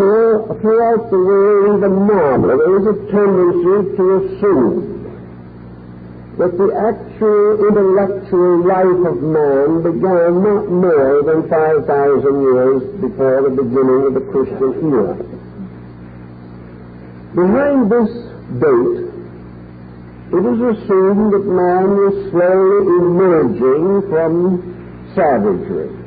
Throughout the world, even now, there is a tendency to assume that the actual intellectual life of man began not more than 5,000 years before the beginning of the Christian era. Behind this date, it is assumed that man was slowly emerging from savagery.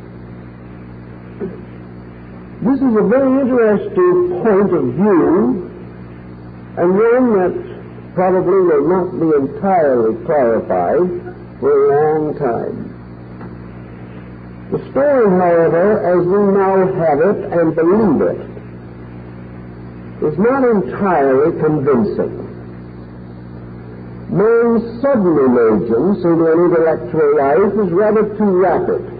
This is a very interesting point of view and one that probably will not be entirely clarified for a long time. The story, however, as we now have it and believe it, is not entirely convincing. Man's sudden emergence into an intellectual life is rather too rapid.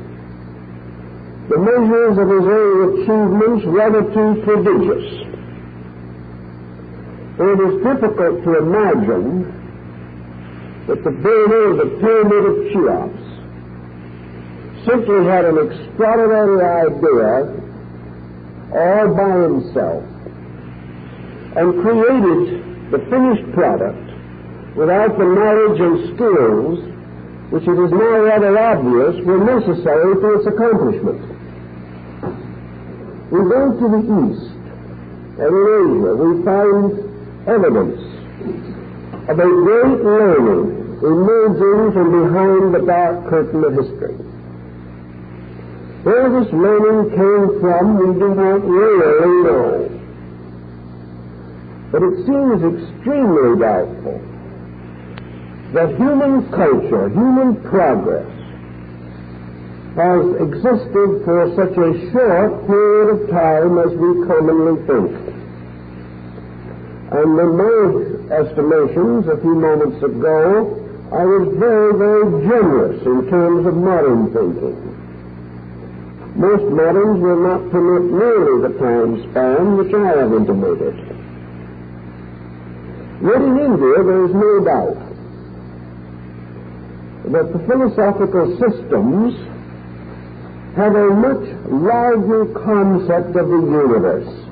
The measures of his early achievements rather too prodigious it is difficult to imagine that the builder of the Pyramid of Cheops simply had an extraordinary idea all by himself and created the finished product without the knowledge and skills which it is now rather obvious were necessary for its accomplishment. We go to the east, and in Asia we find evidence of a great learning emerging from behind the dark curtain of history. Where this learning came from, we do not really know. But it seems extremely doubtful that human culture, human progress, has existed for such a short period of time as we commonly think. And in my estimations a few moments ago, I was very, very generous in terms of modern thinking. Most moderns will not permit nearly the time span which I have intimated. Yet in India there is no doubt that the philosophical systems have a much larger concept of the universe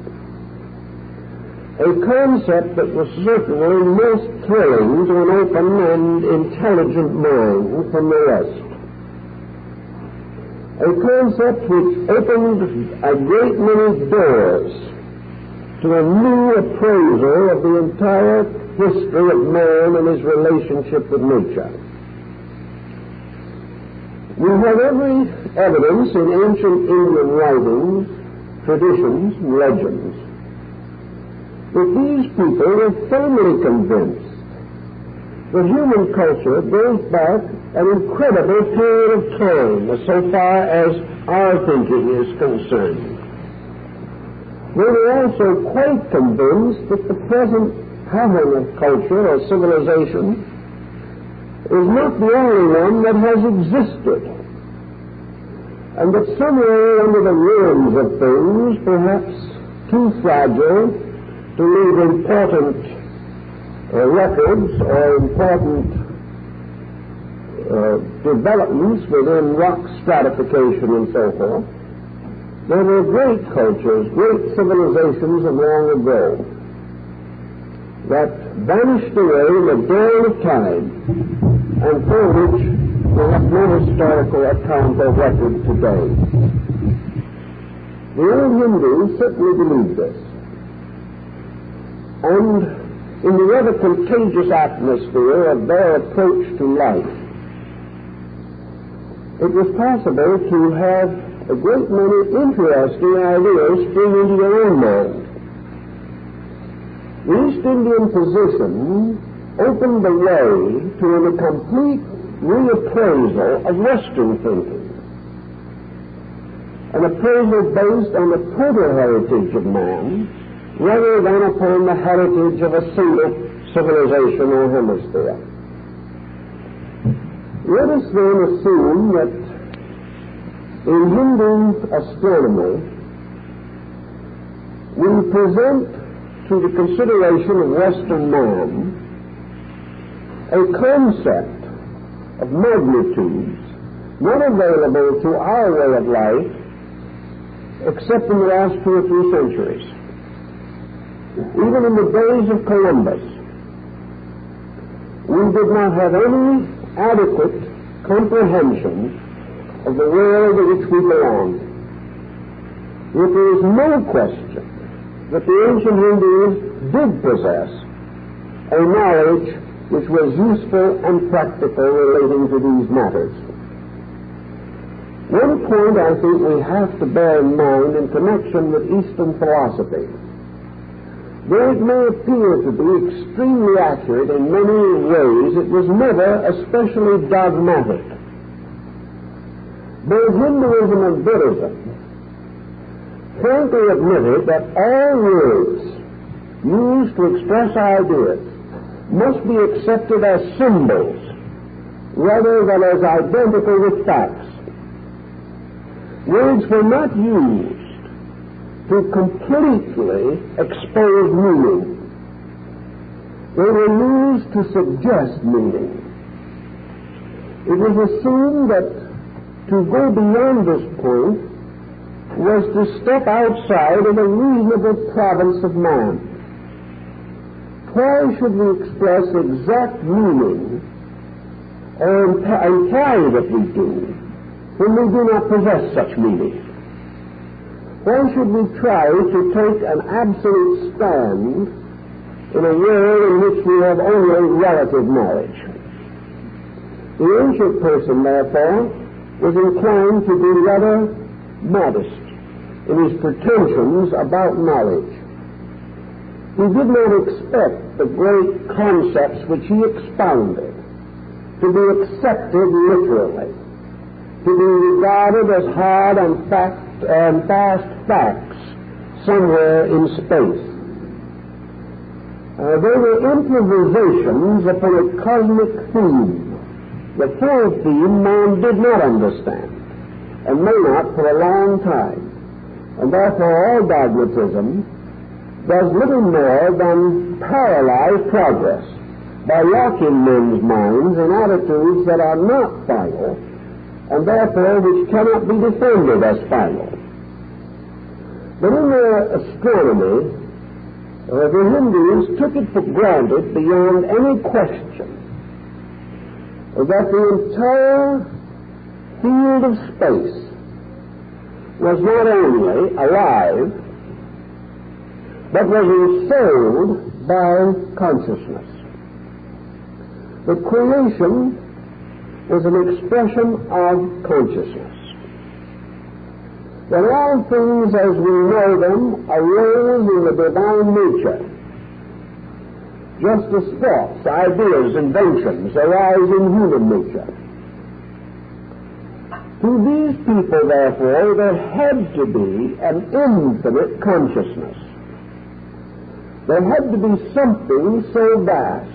a concept that was certainly most thrilling to an open and intelligent mind from the rest. A concept which opened a great many doors to a new appraisal of the entire history of man and his relationship with nature. We have every evidence in ancient Indian writings, traditions, legends that these people were firmly convinced that human culture goes back an incredible period of time so far as our thinking is concerned. They were also quite convinced that the present pattern of culture or civilization is not the only one that has existed, and that somewhere under the ruins of things, perhaps too fragile to leave important uh, records or important uh, developments within rock stratification and so forth. There were great cultures, great civilizations of long ago that vanished away in the dawn of time and for which we have no historical account or record today. The old Hindus certainly believed this and in the rather contagious atmosphere of their approach to life, it was possible to have a great many interesting ideas spring into your own mind. The East Indian position opened the way to a complete reappraisal of Western thinking. An appraisal based on the total heritage of man rather than upon the heritage of a single civilization or hemisphere. Let us then assume that in Hindu astronomy we present to the consideration of Western man a concept of magnitudes not available to our way of life except in the last two or three centuries. Even in the days of Columbus, we did not have any adequate comprehension of the world in which we belong. Yet there is no question that the ancient Hindus did possess a knowledge which was useful and practical relating to these matters. One point I think we have to bear in mind in connection with Eastern philosophy. Though it may appear to be extremely accurate in many ways, it was never especially dogmatic. Both Hinduism and Buddhism frankly admitted that all words used to express ideas must be accepted as symbols rather than as identical with facts. Words were not used to completely expose meaning. They were used to suggest meaning. It was assumed that to go beyond this point was to step outside of the reasonable province of man why should we express exact meaning or imply that we do when we do not possess such meaning? Why should we try to take an absolute stand in a world in which we have only relative knowledge? The ancient person, therefore, was inclined to be rather modest in his pretensions about knowledge. He did not expect the great concepts which he expounded to be accepted literally, to be regarded as hard and, fact, and fast facts somewhere in space. Uh, they were improvisations upon a cosmic theme. The full theme man did not understand, and may not for a long time. And therefore all dogmatism does little more than paralyze progress by locking men's minds in attitudes that are not final and therefore which cannot be defended as final. But in their astronomy, uh, the Hindus took it for granted beyond any question that the entire field of space was not only alive but was ensouled by consciousness. The creation is an expression of consciousness. That all things as we know them arose in the divine nature, just as thoughts, ideas, inventions arise in human nature. To these people, therefore, there had to be an infinite consciousness there had to be something so vast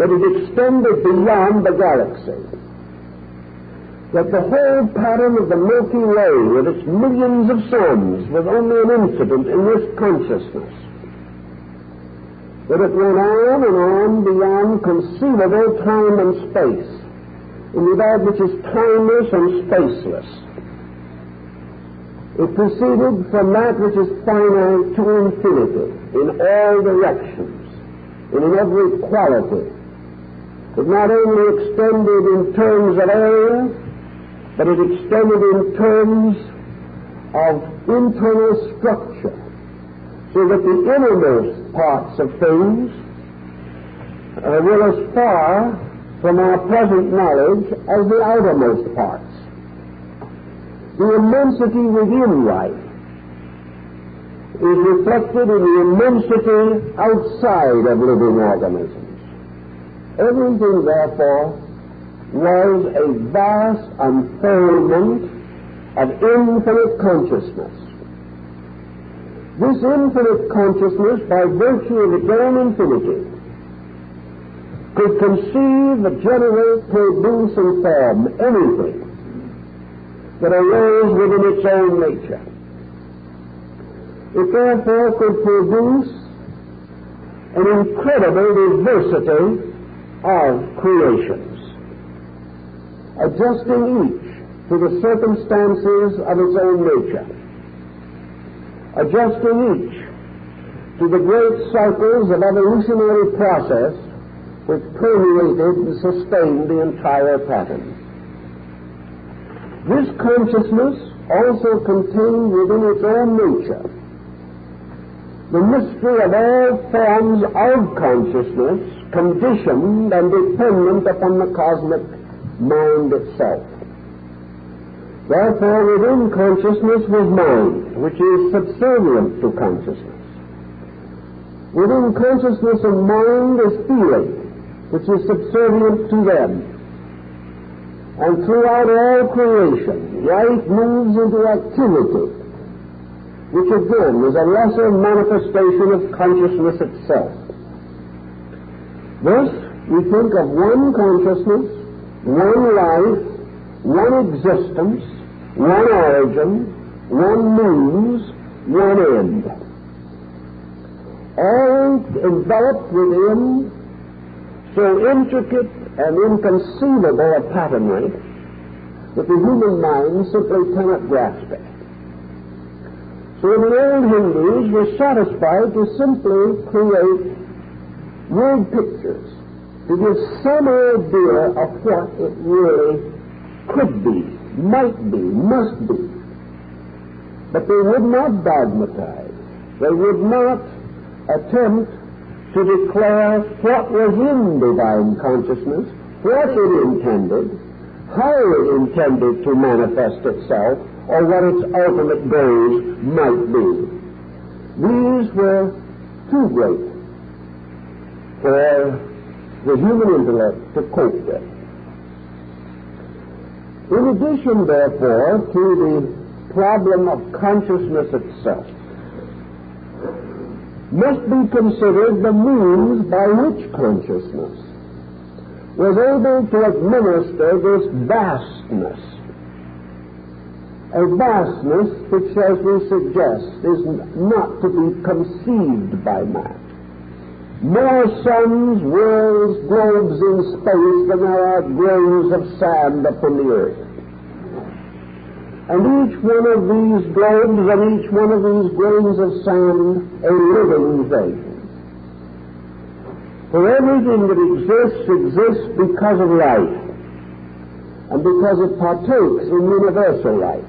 that it extended beyond the galaxy. That the whole pattern of the Milky Way with its millions of suns was only an incident in this consciousness. That it went on and on beyond conceivable time and space, into that which is timeless and spaceless it proceeded from that which is finite to infinity in all directions and in every quality. It not only extended in terms of area, but it extended in terms of internal structure, so that the innermost parts of things uh, were as far from our present knowledge as the outermost parts the immensity within life is reflected in the immensity outside of living organisms. Everything, therefore, was a vast unfoldment of infinite consciousness. This infinite consciousness, by virtue of its own infinity, could conceive, generate, produce, and form anything that arose within its own nature. It therefore could produce an incredible diversity of creations, adjusting each to the circumstances of its own nature, adjusting each to the great cycles of evolutionary process which permeated and sustained the entire pattern. This consciousness also contained within its own nature the mystery of all forms of consciousness conditioned and dependent upon the cosmic mind itself. Therefore, within consciousness was mind, which is subservient to consciousness. Within consciousness and mind is feeling, which is subservient to them. And throughout all creation, life moves into activity, which again is a lesser manifestation of consciousness itself. Thus, we think of one consciousness, one life, one existence, one origin, one means, one end. All enveloped within so intricate and inconceivable a that the human mind simply cannot grasp it. So the old Hindus were satisfied to simply create word pictures to give some idea of what it really could be, might be, must be. But they would not dogmatize. They would not attempt to declare what was in divine consciousness, what it intended, how it intended to manifest itself, or what its ultimate goals might be. These were too great for the human intellect to cope with. In addition, therefore, to the problem of consciousness itself, must be considered the means by which consciousness was able to administer this vastness. A vastness which, as we suggest, is not to be conceived by man. More suns, worlds, globes in space than there are grains of sand upon the earth. And each one of these globes and each one of these grains of sand a living thing. For everything that exists exists because of life and because it partakes in universal life.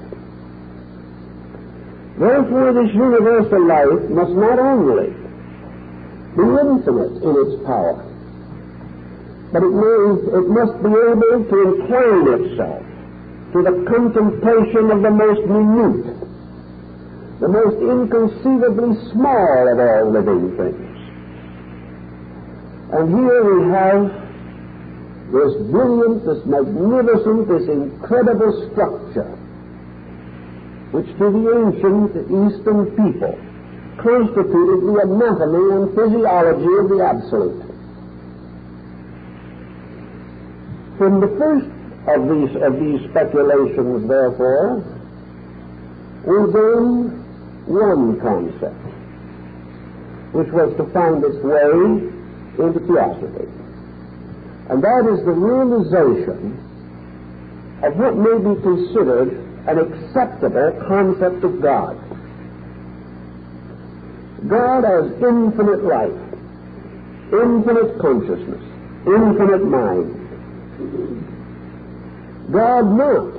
Therefore, this universal life must not only be infinite in its power, but it, it must be able to incline itself to the contemplation of the most minute, the most inconceivably small of all living things. And here we have this brilliant, this magnificent, this incredible structure, which to the ancient Eastern people constituted the anatomy and physiology of the Absolute. From the first of these, of these speculations, therefore, we gain one concept, which was to find its way into theosophy. And that is the realization of what may be considered an acceptable concept of God. God as infinite life, infinite consciousness, infinite mind, God not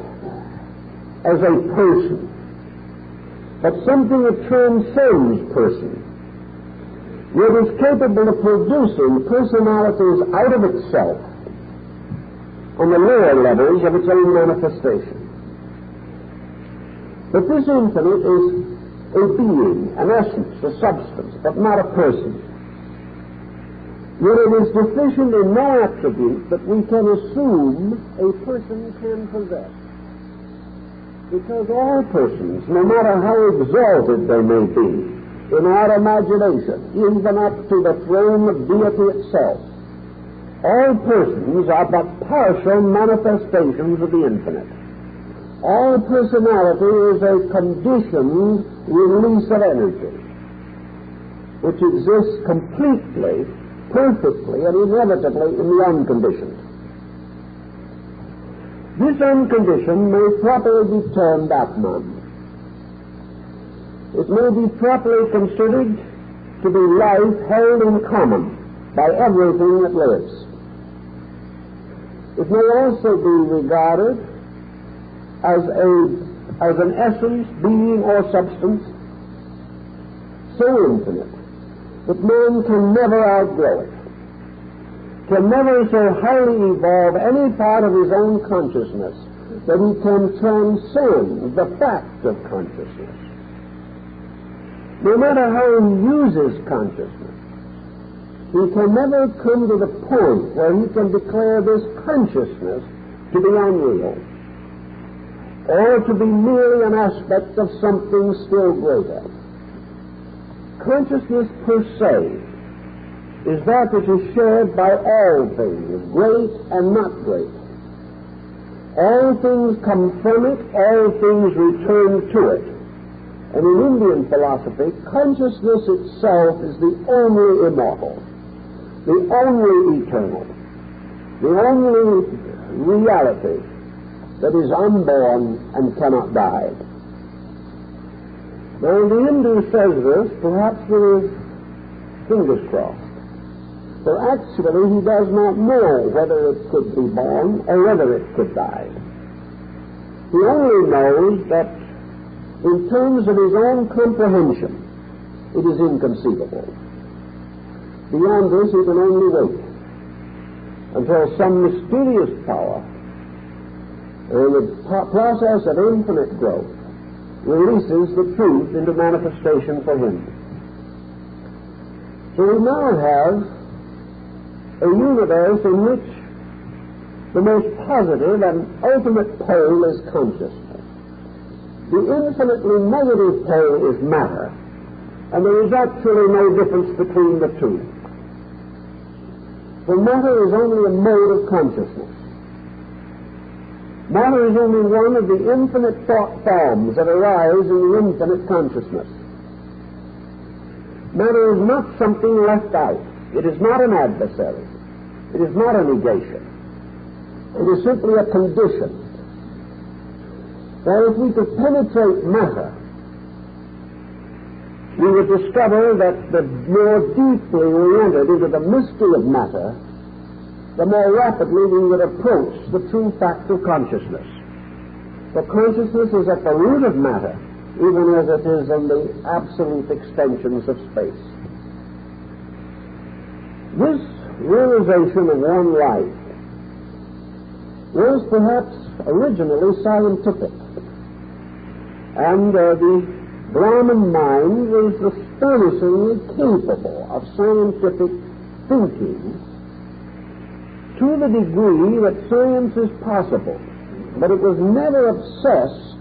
as a person, but something that transcends person, yet is capable of producing personalities out of itself on the lower levels of its own manifestation. But this infinite is a being, an essence, a substance, but not a person. Yet it is deficient in no attribute that we can assume a person can possess. Because all persons, no matter how exalted they may be, in our imagination, even up to the throne of deity itself, all persons are but partial manifestations of the infinite. All personality is a conditioned release of energy, which exists completely perfectly and inevitably in the unconditioned. This unconditioned may properly be termed Atman. It may be properly considered to be life held in common by everything that lives. It may also be regarded as, a, as an essence, being, or substance so infinite that man can never outgrow it, can never so highly evolve any part of his own consciousness that he can transcend the fact of consciousness. No matter how he uses consciousness, he can never come to the point where he can declare this consciousness to be unreal or to be merely an aspect of something still greater. Consciousness per se is that which is shared by all things, great and not great. All things come from it, all things return to it. And in Indian philosophy, consciousness itself is the only immortal, the only eternal, the only reality that is unborn and cannot die. Now, the Hindu says this, perhaps with his fingers crossed. For actually, he does not know whether it could be born or whether it could die. He only knows that in terms of his own comprehension, it is inconceivable. Beyond this, he can only wait until some mysterious power in the process of infinite growth releases the truth into manifestation for him. So we now have a universe in which the most positive and ultimate pole is consciousness. The infinitely negative pole is matter, and there is actually no difference between the two. For matter is only a mode of consciousness. Matter is only one of the infinite thought forms that arise in the infinite consciousness. Matter is not something left out. It is not an adversary. It is not a negation. It is simply a condition. That if we could penetrate matter, we would discover that the more deeply we entered into the mystery of matter, the more rapidly we would approach the true fact of consciousness. For consciousness is at the root of matter, even as it is in the absolute extensions of space. This realization of one life was perhaps originally scientific. And uh, the Brahman mind was astonishingly capable of scientific thinking to the degree that science is possible. But it was never obsessed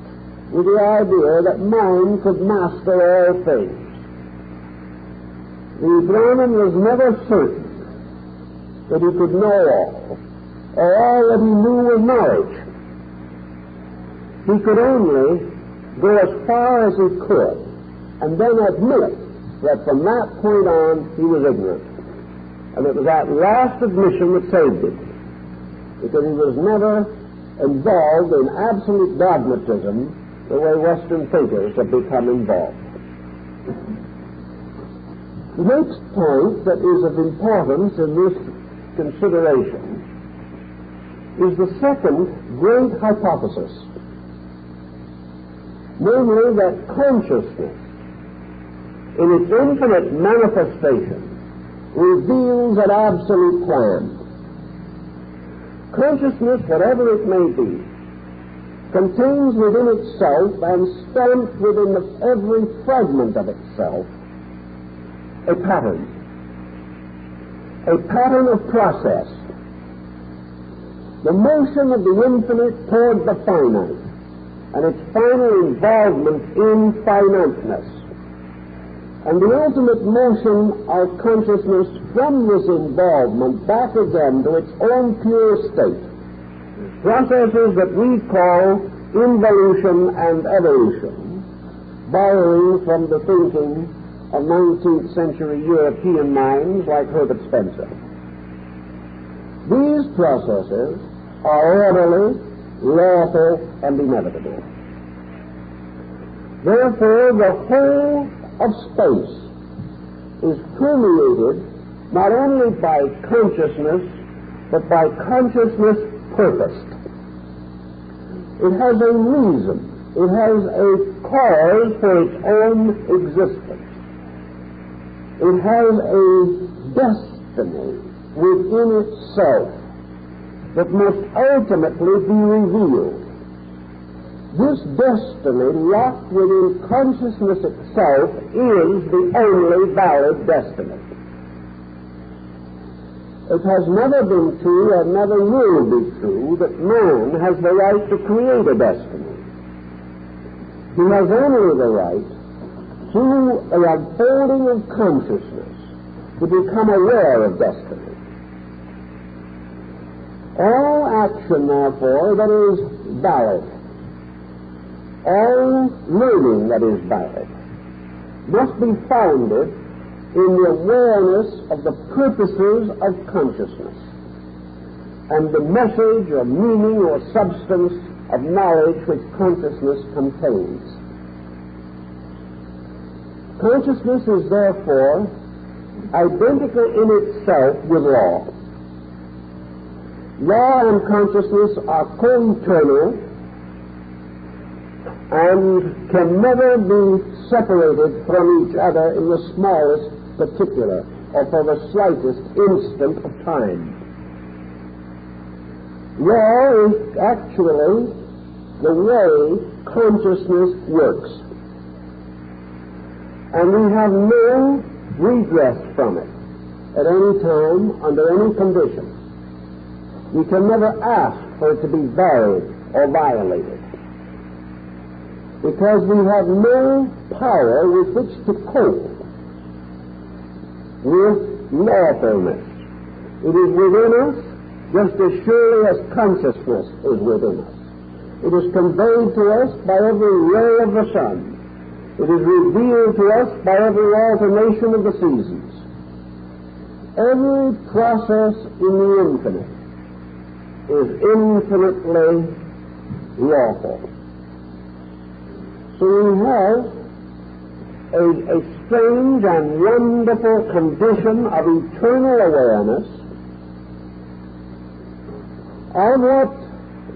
with the idea that mind could master all things. The Brahman was never certain that he could know all, or all that he knew was knowledge. He could only go as far as he could, and then admit that from that point on he was ignorant. And it was that last admission that saved him, because he was never involved in absolute dogmatism the way Western thinkers have become involved. The next point that is of importance in this consideration is the second great hypothesis, namely that consciousness, in its infinite manifestation, reveals an absolute plan. Consciousness, whatever it may be, contains within itself and stamped within the, every fragment of itself a pattern a pattern of process. The motion of the infinite toward the finite, and its final involvement in finiteness. And the ultimate motion of consciousness from this involvement back again to its own pure state. Processes that we call involution and evolution, borrowing from the thinking of 19th century European minds like Herbert Spencer. These processes are orderly, lawful, and inevitable. Therefore, the whole of space is permeated not only by consciousness, but by consciousness purposed. It has a reason. It has a cause for its own existence. It has a destiny within itself that must ultimately be revealed. This destiny locked within consciousness itself is the only valid destiny. It has never been true and never will be true that man has the right to create a destiny. He has only the right through the unfolding of consciousness to become aware of destiny. All action, therefore, that is valid, all learning that is valid, must be founded in the awareness of the purposes of consciousness and the message or meaning or substance of knowledge which consciousness contains. Consciousness is therefore identical in itself with law. Law and consciousness are co-eternal and can never be separated from each other in the smallest particular or for the slightest instant of time. Law is actually the way consciousness works. And we have no redress from it at any time, under any condition. We can never ask for it to be varied or violated. Because we have no power with which to cope with lawfulness. It is within us just as surely as consciousness is within us. It is conveyed to us by every ray of the sun. It is revealed to us by every alternation of the seasons. Every process in the infinite is infinitely lawful. So we have a, a strange and wonderful condition of eternal awareness of what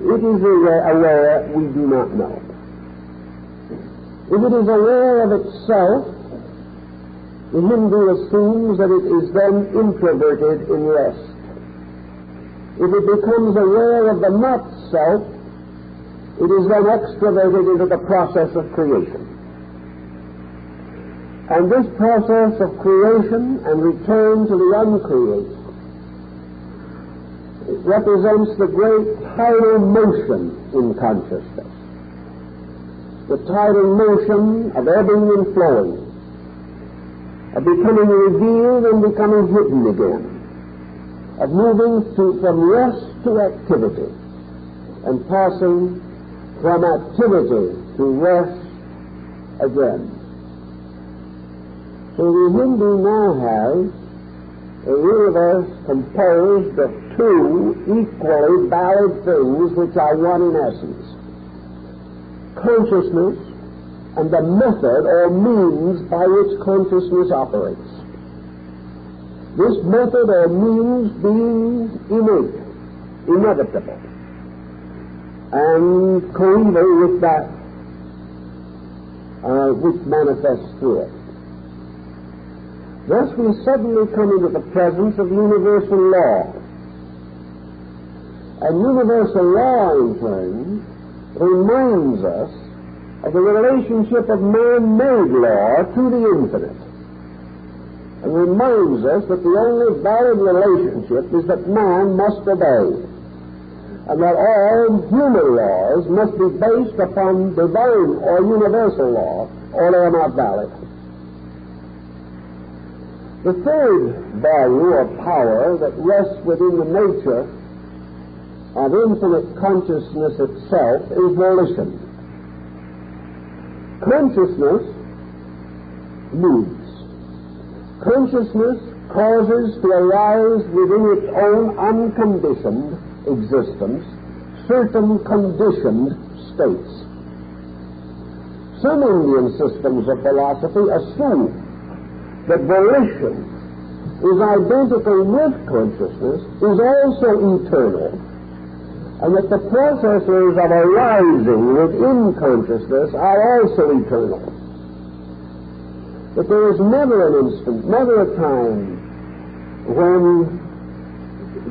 it is aware we do not know. If it is aware of itself, the Hindu assumes that it is then introverted in rest. If it becomes aware of the not self, it is then extroverted into the process of creation. And this process of creation and return to the uncreated represents the great tidal motion in consciousness. The tidal motion of ebbing and flowing, of becoming revealed and becoming hidden again, of moving to, from rest to activity, and passing from activity to rest again. So the Hindu now has a universe composed of two equally valid things which are one in essence. Consciousness and the method or means by which consciousness operates. This method or means being innate, inevitable, and coeval with that uh, which manifests through it. Thus we suddenly come into the presence of universal law. And universal law, in turn, reminds us of the relationship of man-made law to the infinite. And reminds us that the only valid relationship is that man must obey. And that all human laws must be based upon divine or universal law, or they are not valid. The third value or power that rests within the nature of infinite consciousness itself is volition. Consciousness moves. Consciousness causes to arise within its own unconditioned existence certain conditioned states. Some Indian systems of philosophy assume that volition is identical with consciousness is also eternal, and that the processes of arising within consciousness are also eternal. That there is never an instant, never a time when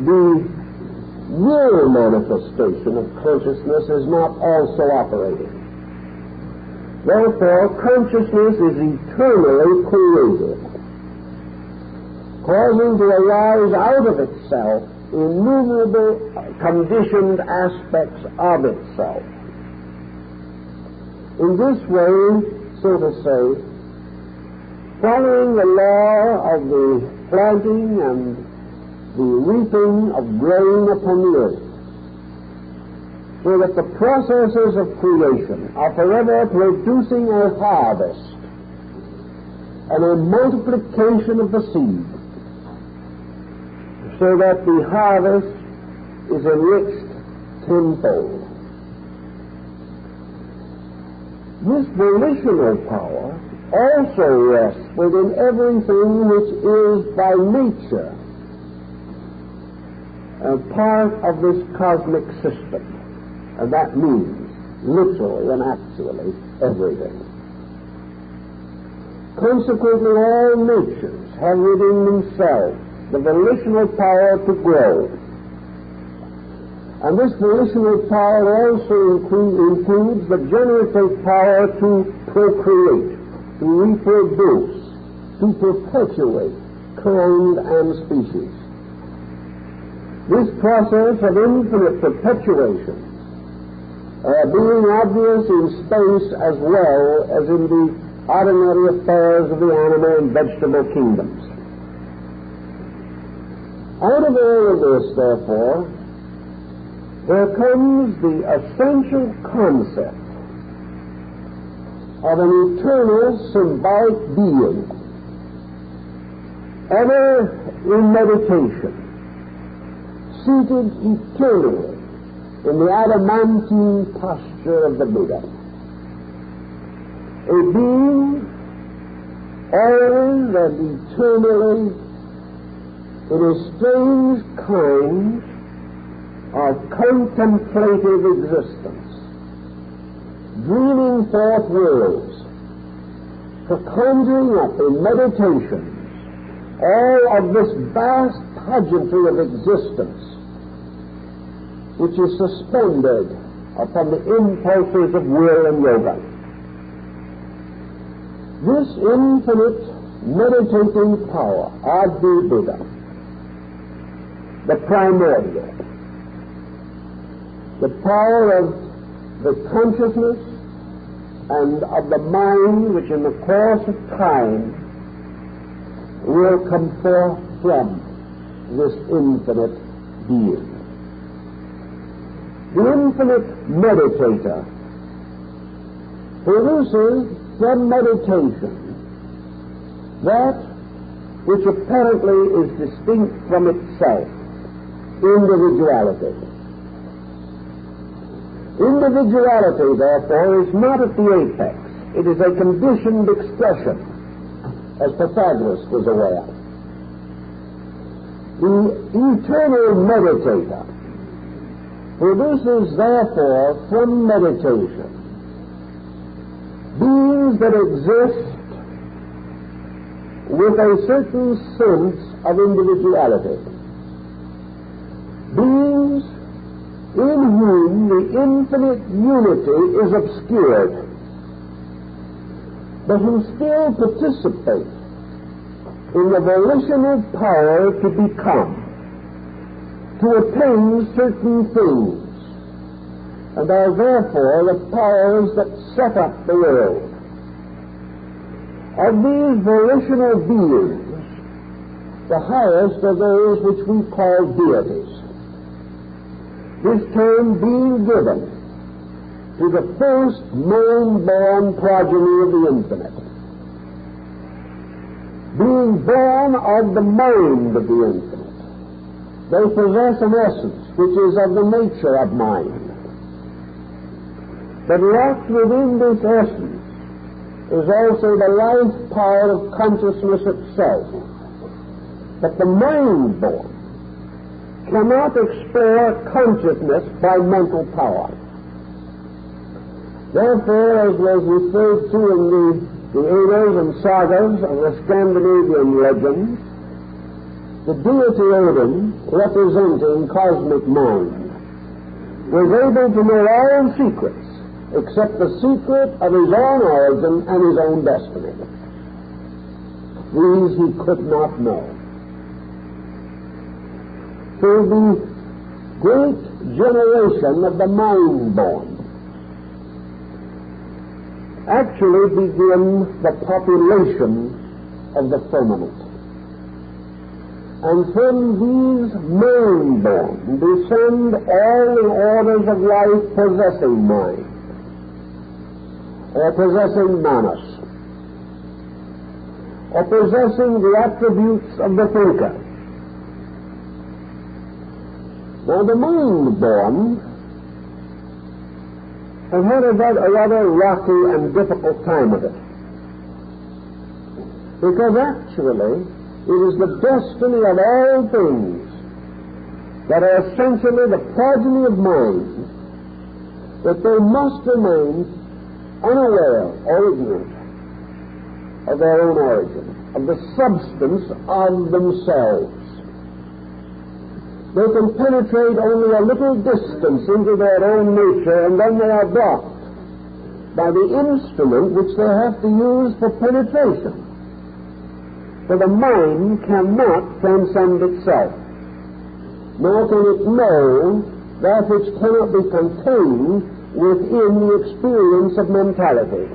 the real manifestation of consciousness is not also operating. Therefore, consciousness is eternally created, causing to arise out of itself innumerable conditioned aspects of itself. In this way, so to say, following the law of the planting and the reaping of grain upon the earth, so that the processes of creation are forever producing a harvest and a multiplication of the seed, so that the harvest is enriched tenfold. This volitional power also rests within everything which is by nature a part of this cosmic system. And that means literally and actually everything. Consequently, all natures have within themselves the volitional power to grow. And this volitional power also includes the generative power to procreate to reproduce, to perpetuate kind and species. This process of infinite perpetuation uh, being obvious in space as well as in the ordinary affairs of the animal and vegetable kingdoms. Out of all of this, therefore, there comes the essential concept of an eternal symbolic being, ever in meditation, seated eternally in the adamantine posture of the Buddha. A being always and eternally in a strange kind of contemplative existence dreaming forth worlds, for conjuring up in meditation all of this vast pageantry of existence which is suspended upon the impulses of will and yoga. This infinite meditating power of the Buddha, the primordial, the power of the consciousness and of the mind which in the course of time will come forth from this infinite being. The infinite meditator produces from meditation that which apparently is distinct from itself, individuality. Individuality, therefore, is not at the apex. It is a conditioned expression, as Pythagoras was aware. The eternal meditator produces, therefore, from meditation. Beings that exist with a certain sense of individuality. Beings in whom the infinite unity is obscured, but who still participate in the volitional power to become, to attain certain things, and are therefore the powers that set up the world. Of these volitional beings, the highest are those which we call deities this term being given to the first known-born progeny of the infinite. Being born of the mind of the infinite, they possess an essence which is of the nature of mind. But locked within this essence is also the life power of consciousness itself. But the mind born cannot explore consciousness by mental power. Therefore, as was referred to in the, the Eddas and sagas of the Scandinavian legends, the deity Odin, representing cosmic mind, was able to know all secrets except the secret of his own origin and his own destiny. These he could not know. So the great generation of the mind born actually begin the population of the firmament. And from these mind born descend all the orders of life possessing mind or possessing manas, or possessing the attributes of the thinker. Now the mind-born have had a rather rocky and difficult time of it. Because actually, it is the destiny of all things that are essentially the progeny of mind that they must remain unaware or ignorant of their own origin, of the substance of themselves. They can penetrate only a little distance into their own nature, and then they are blocked by the instrument which they have to use for penetration. For the mind cannot transcend itself, nor can it know that which cannot be contained within the experience of mentality.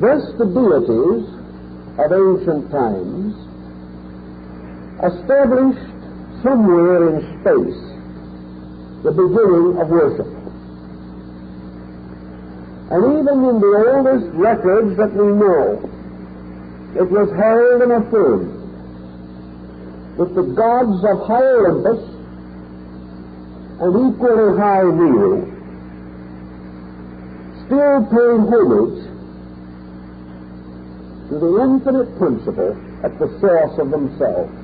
Thus the deities of ancient times established somewhere in space the beginning of worship. And even in the oldest records that we know, it was held and affirmed that the gods of high Olympus and equally high view still paying homage to the infinite principle at the source of themselves.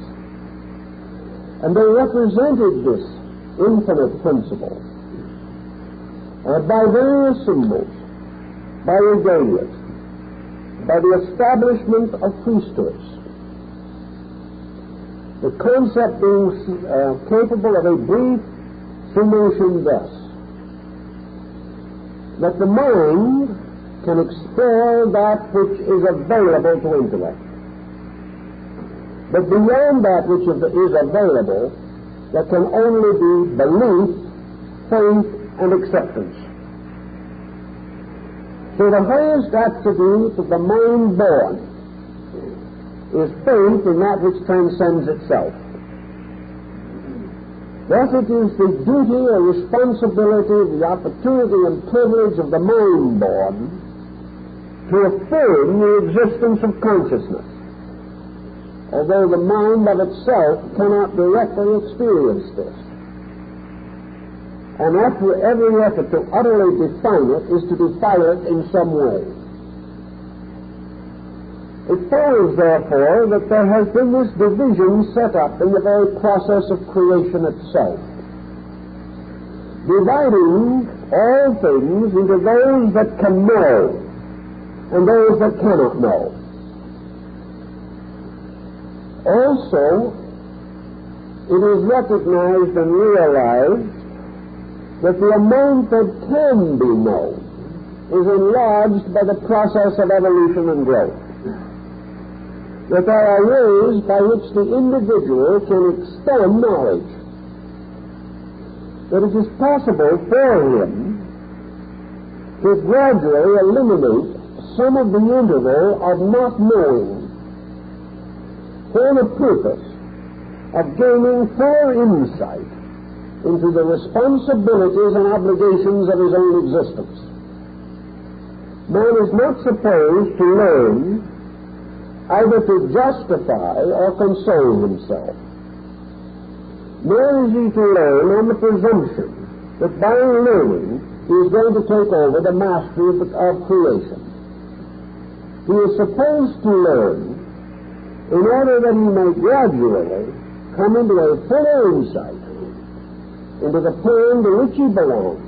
And they represented this infinite principle uh, by various symbols, by regalias, by the establishment of priesthoods. The concept being uh, capable of a brief summation thus that the mind can explore that which is available to intellect. But beyond that which is available, there can only be belief, faith, and acceptance. So the highest attribute of the mind born is faith in that which transcends itself. Thus it is the duty or responsibility, the opportunity and privilege of the mind born to affirm the existence of consciousness, although the mind of itself cannot directly experience this. And after every effort to utterly define it is to define it in some way. It follows, therefore, that there has been this division set up in the very process of creation itself, dividing all things into those that can know and those that cannot know. Also, it is recognized and realized that the amount that can be known is enlarged by the process of evolution and growth that there are ways by which the individual can extend knowledge. That it is possible for him to gradually eliminate some of the interval of not knowing for the purpose of gaining full insight into the responsibilities and obligations of his own existence. Man is not supposed to learn either to justify or console himself. Nor is he to learn on the presumption that by learning he is going to take over the mastery of, of creation. He is supposed to learn in order that he may gradually come into a fuller insight into the plan to which he belongs,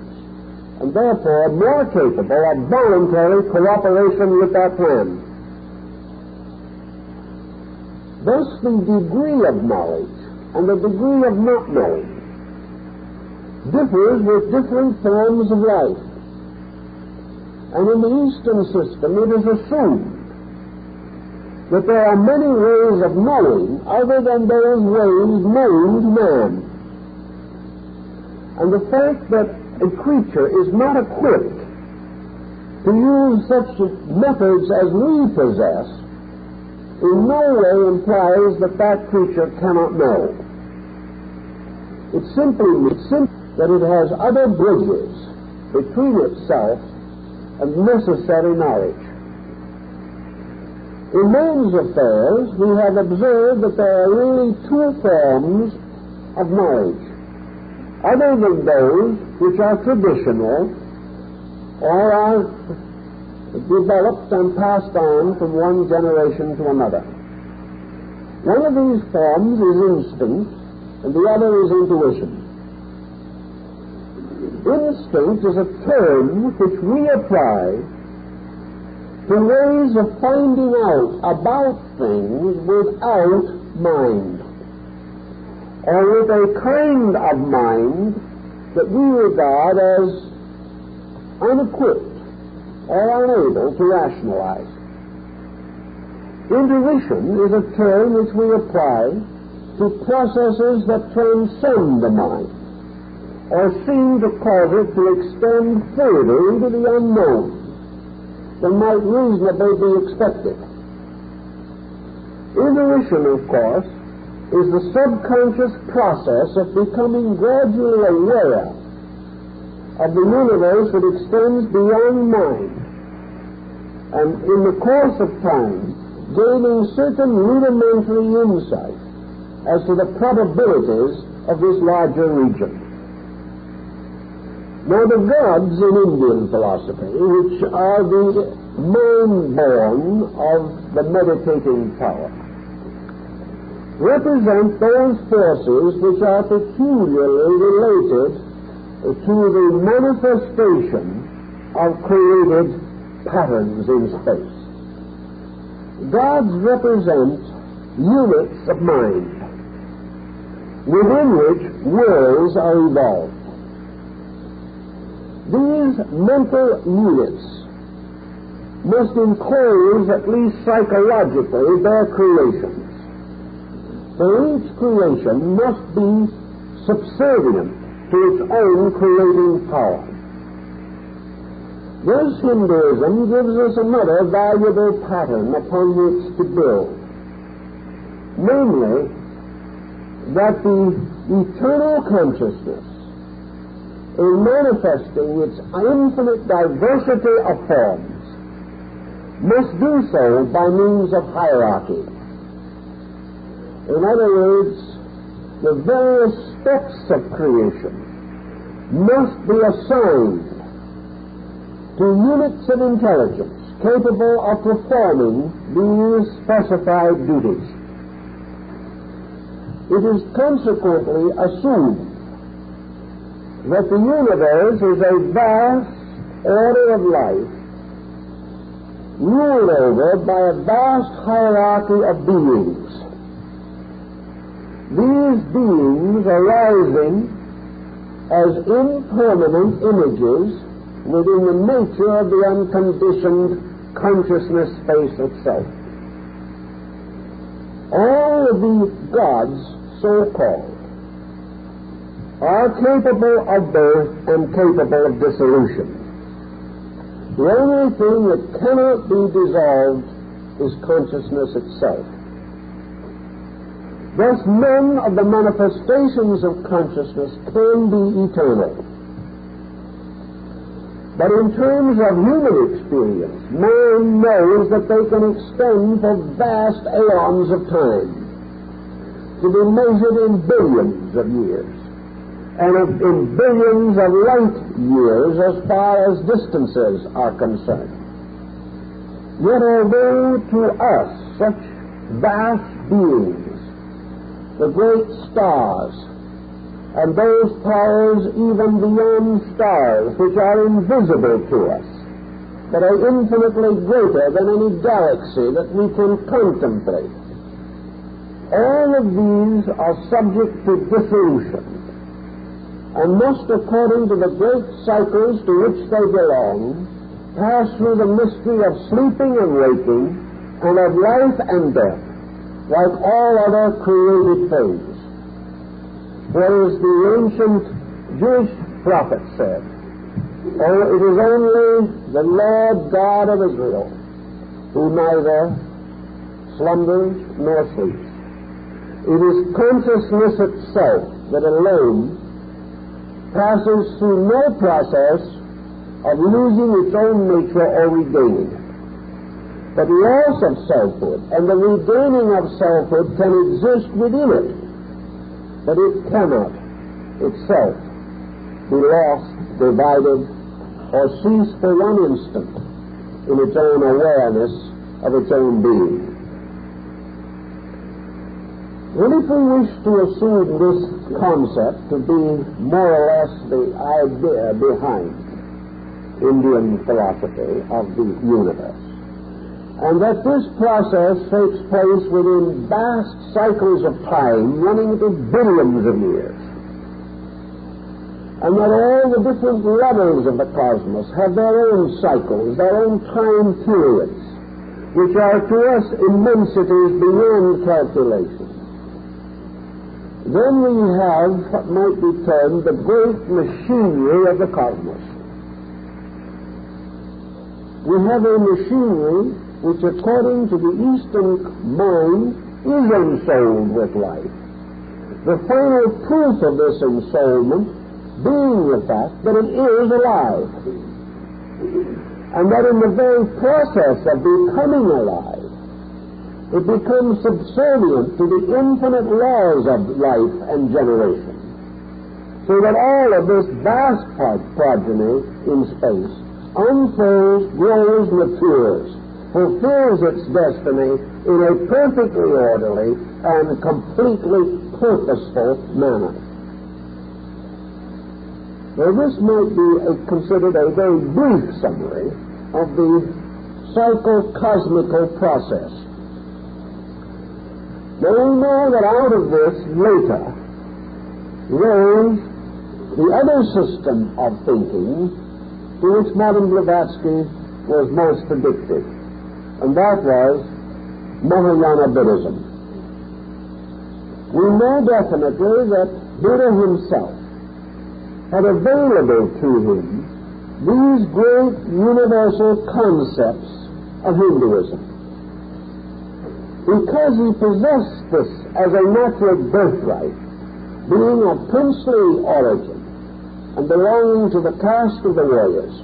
and therefore more capable of voluntary cooperation with that plan. Thus, the degree of knowledge and the degree of not knowing differs with different forms of life. And in the Eastern system, it is assumed that there are many ways of knowing other than those ways known to man. And the fact that a creature is not equipped to use such methods as we possess in no way implies that that creature cannot know. It simply means that it has other bridges between itself and necessary knowledge. In man's affairs, we have observed that there are really two forms of knowledge, other than those which are traditional or are developed and passed on from one generation to another. One of these forms is instinct, and the other is intuition. Instinct is a term which we apply to ways of finding out about things without mind, or with a kind of mind that we regard as unequipped or unable to rationalize. Intuition is a term which we apply to processes that transcend the mind or seem to cause it to extend further into the unknown than might reasonably be expected. Intuition, of course, is the subconscious process of becoming gradually aware of the universe that extends beyond mind, and in the course of time, gaining certain rudimentary insight as to the probabilities of this larger region. Now, the gods in Indian philosophy, which are the mind born of the meditating power, represent those forces which are peculiarly related to the manifestation of created patterns in space. Gods represent units of mind within which worlds are evolved. These mental units must enclose, at least psychologically, their creations. For each creation must be subservient to its own creating power. This Hinduism gives us another valuable pattern upon which to build. Namely, that the eternal consciousness in manifesting its infinite diversity of forms, must do so by means of hierarchy. In other words, the various steps of creation must be assigned to units of intelligence capable of performing these specified duties. It is consequently assumed that the universe is a vast order of life ruled over by a vast hierarchy of beings. These beings arising as impermanent images within the nature of the unconditioned consciousness space itself. All of these gods, so called, are capable of birth and capable of dissolution. The only thing that cannot be dissolved is consciousness itself. Thus, none of the manifestations of consciousness can be eternal. But in terms of human experience, man knows that they can extend for vast aeons of time, to be measured in billions of years. and in billions of light years as far as distances are concerned. Yet although to us such vast beings, the great stars, and those powers even beyond stars which are invisible to us, that are infinitely greater than any galaxy that we can contemplate, all of these are subject to dissolution and must, according to the great cycles to which they belong, pass through the mystery of sleeping and waking, and of life and death, like all other created things. Whereas the ancient Jewish prophet said, Oh, it is only the Lord God of Israel who neither slumbers nor sleeps. It is consciousness itself that alone passes through no process of losing its own nature or regaining it. But loss of selfhood and the regaining of selfhood can exist within it, but it cannot itself be lost, divided, or cease for one instant in its own awareness of its own being. And if we wish to assume this concept to be more or less the idea behind Indian philosophy of the universe, and that this process takes place within vast cycles of time running into billions of years, and that all the different levels of the cosmos have their own cycles, their own time periods, which are to us immensities beyond calculation then we have what might be termed the great machinery of the cosmos. We have a machinery which, according to the Eastern mind, is ensouled with life. The final proof of this ensoulment being the fact that it is alive. And that in the very process of becoming alive, it becomes subservient to the infinite laws of life and generation. So that all of this vast progeny in space unfolds, grows, matures, fulfills its destiny in a perfectly orderly and completely purposeful manner. Now, this might be a, considered a very brief summary of the psychocosmical process. Now we know that out of this later rose the other system of thinking to which Madame Blavatsky was most addicted, and that was Mahayana Buddhism. We know definitely that Buddha himself had available to him these great universal concepts of Hinduism because he possessed this as a natural birthright, being of princely origin and belonging to the caste of the warriors.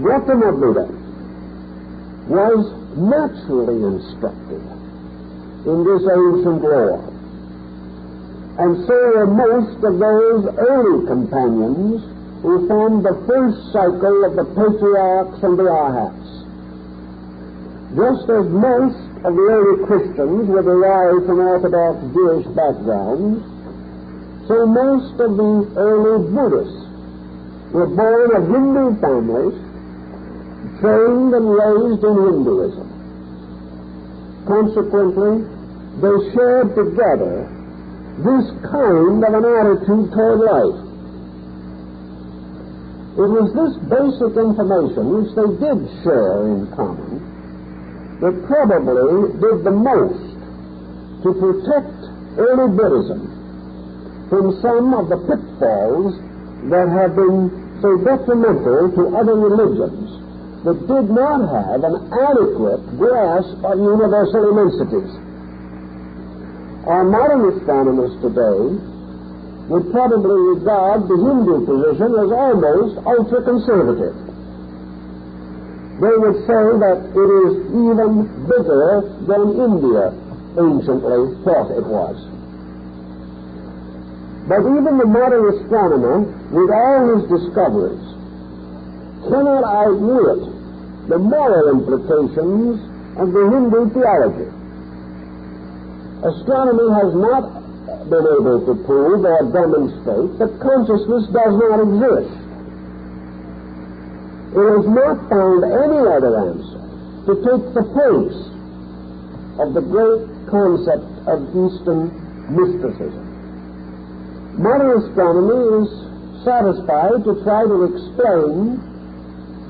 Gautama Buddha was naturally instructed in this ancient lore. And so were most of those early companions who formed the first cycle of the patriarchs and the arhats. Just as most of the early Christians were derived from Orthodox Jewish backgrounds, so most of the early Buddhists were born of Hindu families, trained and raised in Hinduism. Consequently, they shared together this kind of an attitude toward life. It was this basic information which they did share in common that probably did the most to protect early Buddhism from some of the pitfalls that have been so detrimental to other religions that did not have an adequate grasp of universal immensities. Our modern astronomers today would probably regard the Hindu position as almost ultra conservative they would say that it is even bigger than India anciently thought it was. But even the modern astronomer, with all his discoveries, cannot outwit the moral implications of the Hindu theology. Astronomy has not been able to prove or demonstrate that consciousness does not exist. It has not found any other answer to take the place of the great concept of Eastern mysticism. Modern astronomy is satisfied to try to explain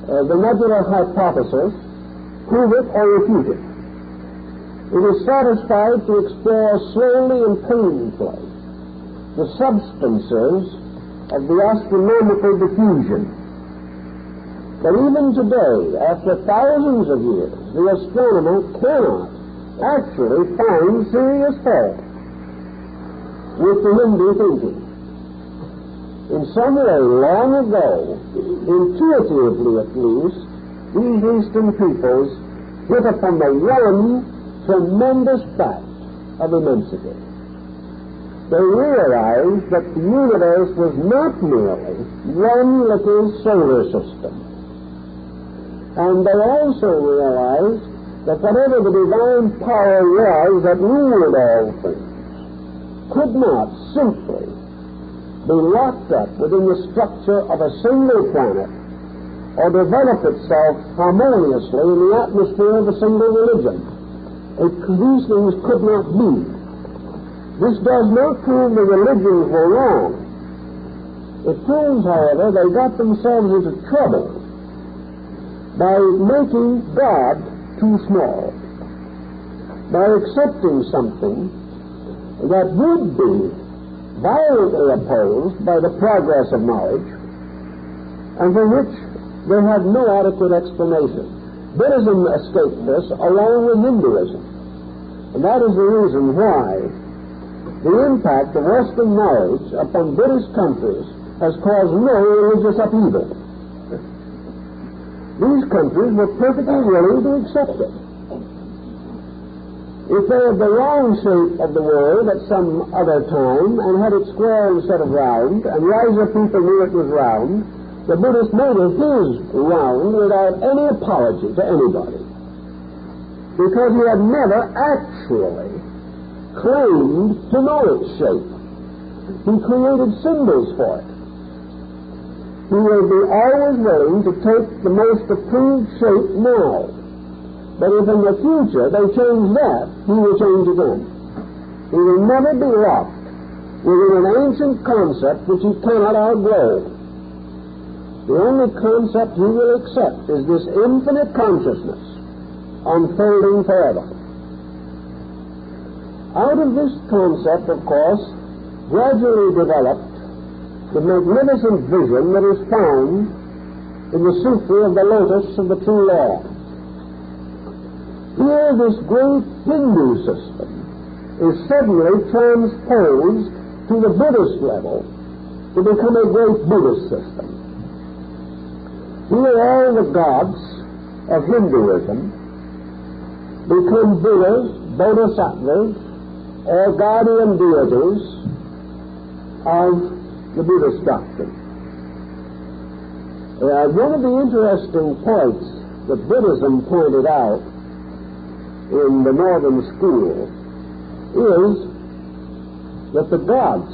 uh, the nebular hypothesis, prove it or refute it. It is satisfied to explore slowly and painfully the substances of the astronomical diffusion. But even today, after thousands of years, the astronomer cannot actually find serious fault with the Hindu thinking. In some way, long ago, intuitively at least, these Eastern peoples hit upon the one tremendous fact of immensity. They realized that the universe was not merely one little solar system. And they also realized that whatever the divine power was that ruled all things could not simply be locked up within the structure of a single planet or develop itself harmoniously in the atmosphere of a single religion. It, these things could not be. This does not prove the religions were wrong. It proves, however, they got themselves into trouble by making God too small, by accepting something that would be violently opposed by the progress of knowledge and for which they have no adequate explanation. Buddhism escaped this along with Hinduism. And that is the reason why the impact of Western knowledge upon Buddhist countries has caused no religious upheaval. These countries were perfectly willing to accept it. If they had the wrong shape of the world at some other time and had it square instead of round, and wiser people knew it was round, the Buddhist made it his round without any apology to anybody. Because he had never actually claimed to know its shape. He created symbols for it. He will be always willing to take the most approved shape now but if in the future they change that, he will change again. He will never be locked within an ancient concept which he cannot outgrow. The only concept he will accept is this infinite consciousness unfolding forever. Out of this concept, of course, gradually developed the magnificent vision that is found in the Sutra of the Lotus of the True Law. Here, this great Hindu system is suddenly transposed to the Buddhist level to become a great Buddhist system. Here, all the gods of Hinduism become Buddhas, Bodhisattvas, or guardian deities of the Buddhist doctrine. Uh, one of the interesting points that Buddhism pointed out in the northern school is that the gods,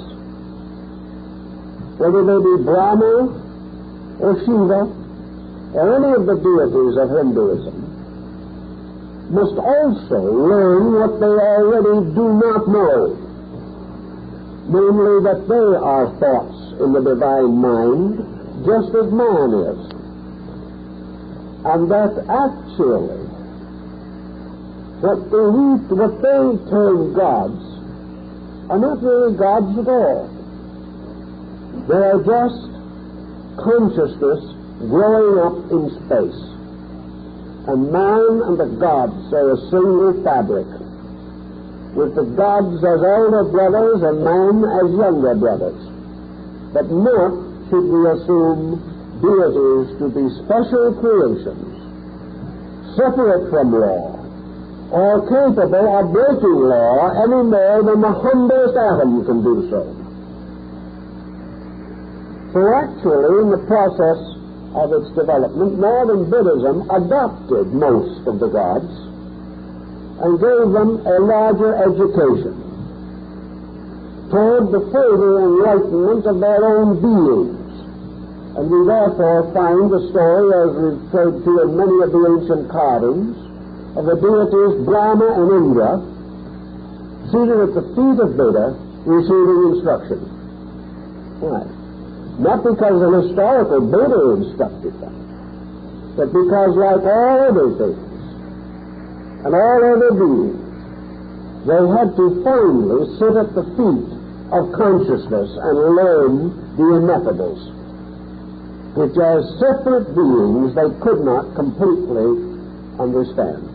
whether they be Brahma or Shiva or any of the deities of Hinduism, must also learn what they already do not know, namely that they are thoughts in the divine mind just as man is, and that actually what they, what they term gods are not really gods at all. They are just consciousness growing up in space. And man and the gods are a single fabric, with the gods as elder brothers and man as younger brothers. But not should we assume deities to be special creations, separate from law, or capable of breaking law any more than the humblest atom can do so. So actually, in the process of its development, Northern Buddhism adopted most of the gods and gave them a larger education toward the further enlightenment of their own beings. And we therefore find the story, as referred to in many of the ancient carvings, of the deities Brahma and Indra, seated at the feet of Buddha, receiving instruction. Why? Not because an historical Buddha instructed them, but because, like all other things and all other beings, they had to finally sit at the feet of consciousness and learn the ineffables, which as separate beings they could not completely understand.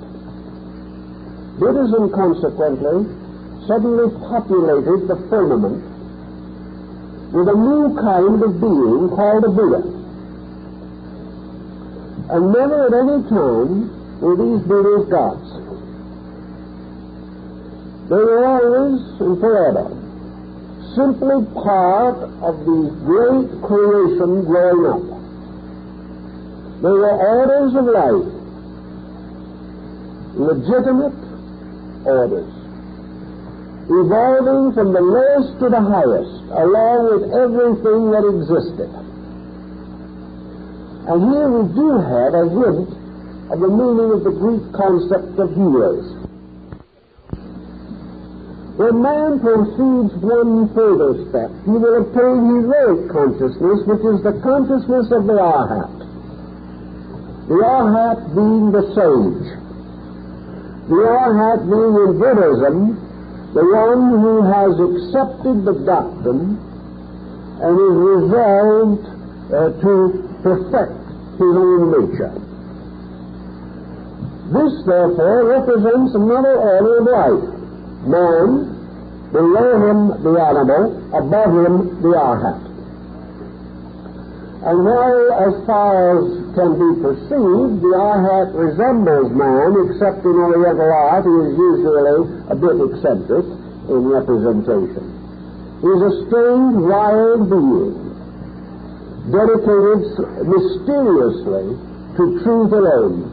Buddhism, consequently, suddenly populated the firmament with a new kind of being called a Buddha. And never at any time were these Buddhas gods. They were always and forever simply part of the great creation growing up. They were orders of life, legitimate orders, evolving from the lowest to the highest, along with everything that existed. And here we do have a hint of the meaning of the Greek concept of heroes. When man proceeds one further step, he will obtain heroic consciousness, which is the consciousness of the Arhat. The Arhat being the sage. The Arhat being in Buddhism the one who has accepted the doctrine and is resolved uh, to perfect his own nature. This, therefore, represents another order of life. Man, below him the animal, above him the arhat. And while, as far as can be perceived, the arhat resembles man, except in Oriental art he is usually a bit eccentric in representation. He is a strange, wild being, dedicated mysteriously to truth alone.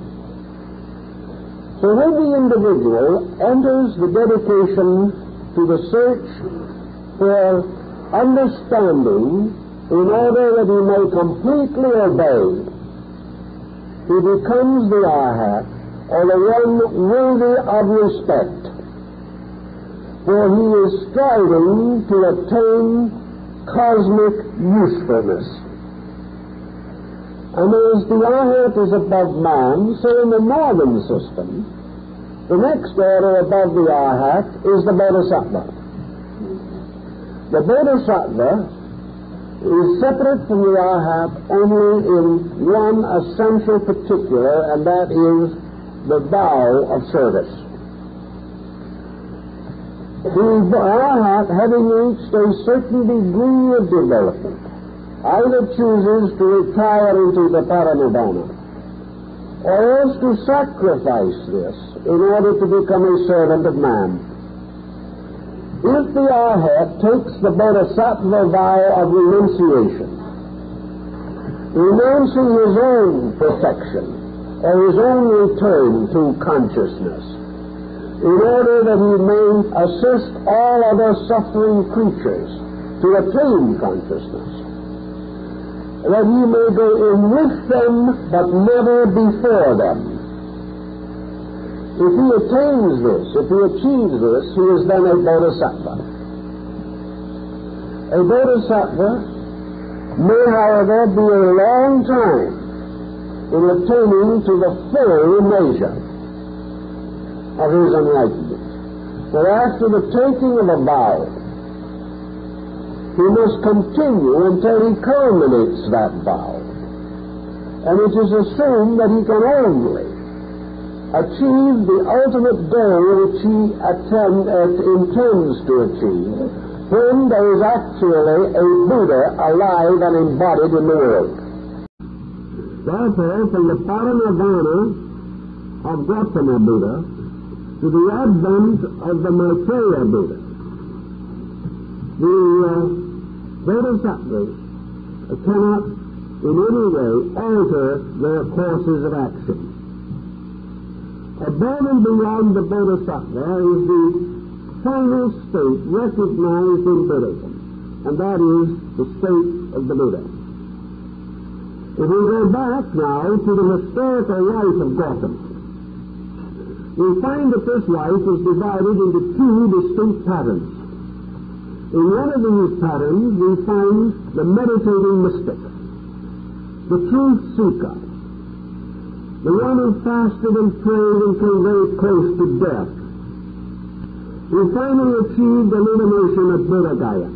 So when the individual enters the dedication to the search for understanding in order that he may completely obey, he becomes the arhat, or the one worthy of respect. For he is striving to attain cosmic usefulness. And as the arhat is above man, so in the northern system, the next order above the arhat is the bodhisattva. The bodhisattva is separate from the arhat only in one essential particular, and that is the vow of service. The arhat, having reached a certain degree of development, either chooses to retire into the paranirvana, or else to sacrifice this in order to become a servant of man. If the arhat takes the bodhisattva vow of renunciation, renouncing his own perfection or his own return to consciousness, in order that he may assist all other suffering creatures to attain consciousness, that he may go in with them but never before them. If he attains this, if he achieves this, he is then a bodhisattva. A bodhisattva may, however, be a long time in attaining to the full measure of his enlightenment. For after the taking of a vow, he must continue until he culminates that vow. And it is assumed that he can only achieve the ultimate goal which he attend, uh, intends to achieve when there is actually a Buddha alive and embodied in the world. Therefore, from the paranirvana of Gautama Buddha to the advent of the Maitreya Buddha, the uh, bodhisattvas cannot in any way alter their courses of action. Above and beyond the Bodhisattva is the final state recognized in Buddhism, and that is the state of the Buddha. If we go back now to the historical life of Gautama, we find that this life is divided into two distinct patterns. In one of these patterns, we find the meditating mystic, the truth seeker, the who fasted and prayed came very close to death. He finally achieved the illumination of Buddha Gaya.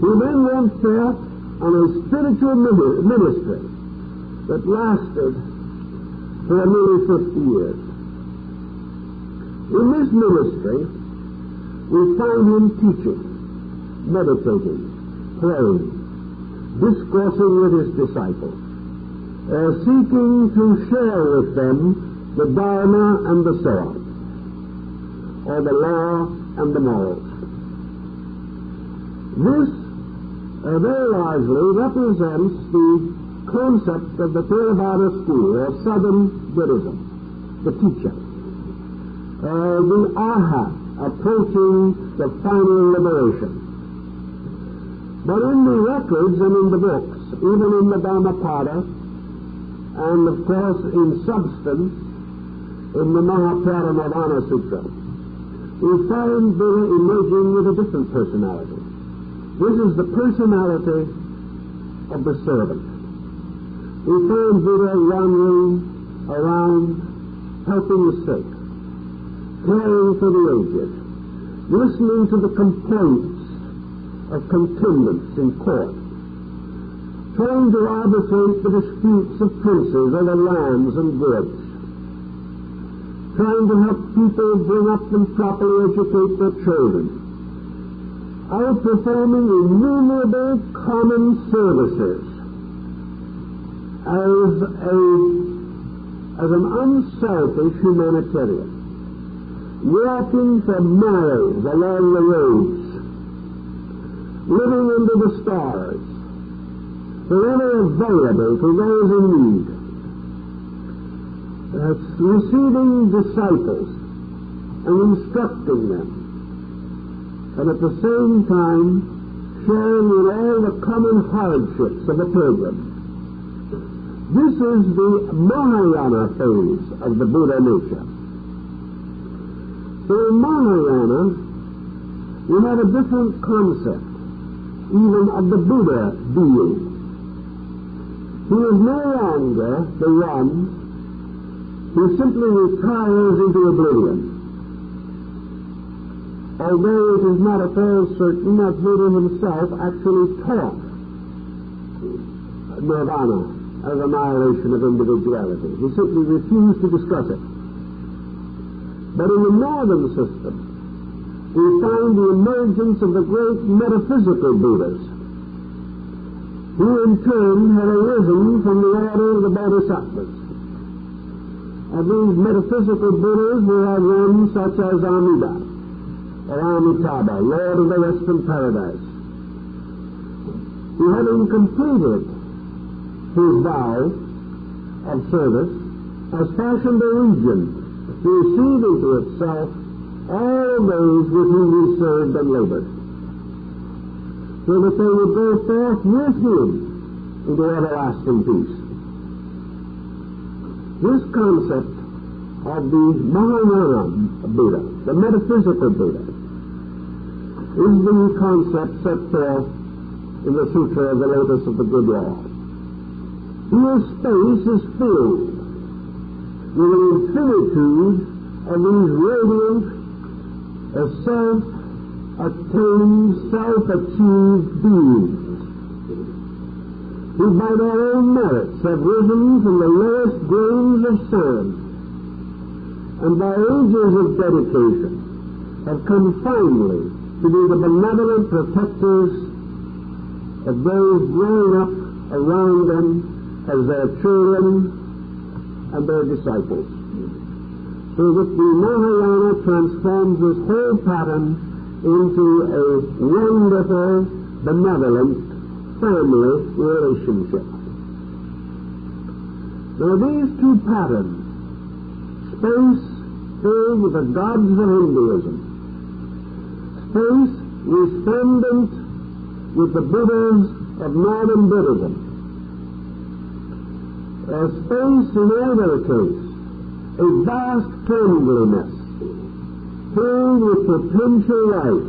He then went forth on a spiritual ministry that lasted for nearly 50 years. In this ministry, we find him teaching, meditating, praying, discoursing with his disciples, uh, seeking to share with them the Dharma and the Sara, or the law and the morals. This uh, very largely represents the concept of the Theravada school, or Southern Buddhism, the teacher. Uh, the arhat, approaching the final liberation. But in the records and in the books, even in the Dhammapada, and of course in substance, in the Mahaparinirvana Sutra, we find Buddha emerging with a different personality. This is the personality of the servant. We find Buddha wandering around, helping the sick, caring for the aged, listening to the complaints of contendants in court, trying to arbitrate the disputes of princes over lands and goods, trying to help people bring up and properly educate their children, outperforming innumerable common services as a as an unselfish humanitarian, walking for miles along the roads, living under the stars, forever available to those in need, uh, receiving disciples and instructing them, and at the same time sharing in all the common hardships of the pilgrim. This is the Mahayana phase of the Buddha nature. So in Mahayana, you have a different concept even of the Buddha being. He is no longer the one who simply retires into oblivion. Although it is not at all certain that Buddha himself actually taught nirvana as annihilation of individuality. He simply refused to discuss it. But in the northern system, we find the emergence of the great metaphysical Buddhas, who in turn had arisen from the order of the Bodhisattvas. Of these metaphysical Buddhas, we have one such as Amida, or Amitabha, Lord of the Western Paradise, who having completed his vow of service, has fashioned a region to receive into itself all those with whom he served and labored, so that they would go forth with him into everlasting peace. This concept of the Mahayana Buddha, the metaphysical Buddha, is the concept set forth in the Sutra of the Lotus of the Good Law. His space is filled with an infinitude of these radiant, self-attained, self-achieved beings who by their own merits have risen from the lowest grains of sand and by ages of dedication have come finally to be the benevolent protectors of those growing up around them as their children and their disciples. So that the Mahayana transforms this whole pattern into a wonderful, benevolent family relationship. Now these two patterns, space filled with the gods of Hinduism, space resplendent with the Buddhas of Northern Buddhism, a space in either case, a vast friendliness, filled with potential life,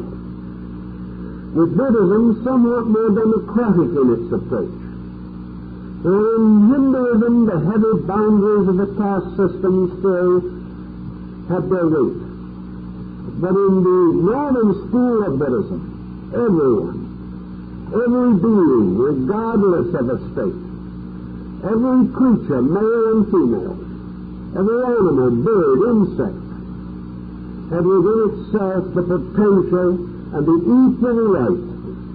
with Buddhism somewhat more democratic in its approach. In Hinduism, the heavy boundaries of the caste system still have their weight. But in the northern school of Buddhism, everyone, every being, regardless of a state, every creature, male and female, every animal, bird, insect, had within itself the potential and the equal right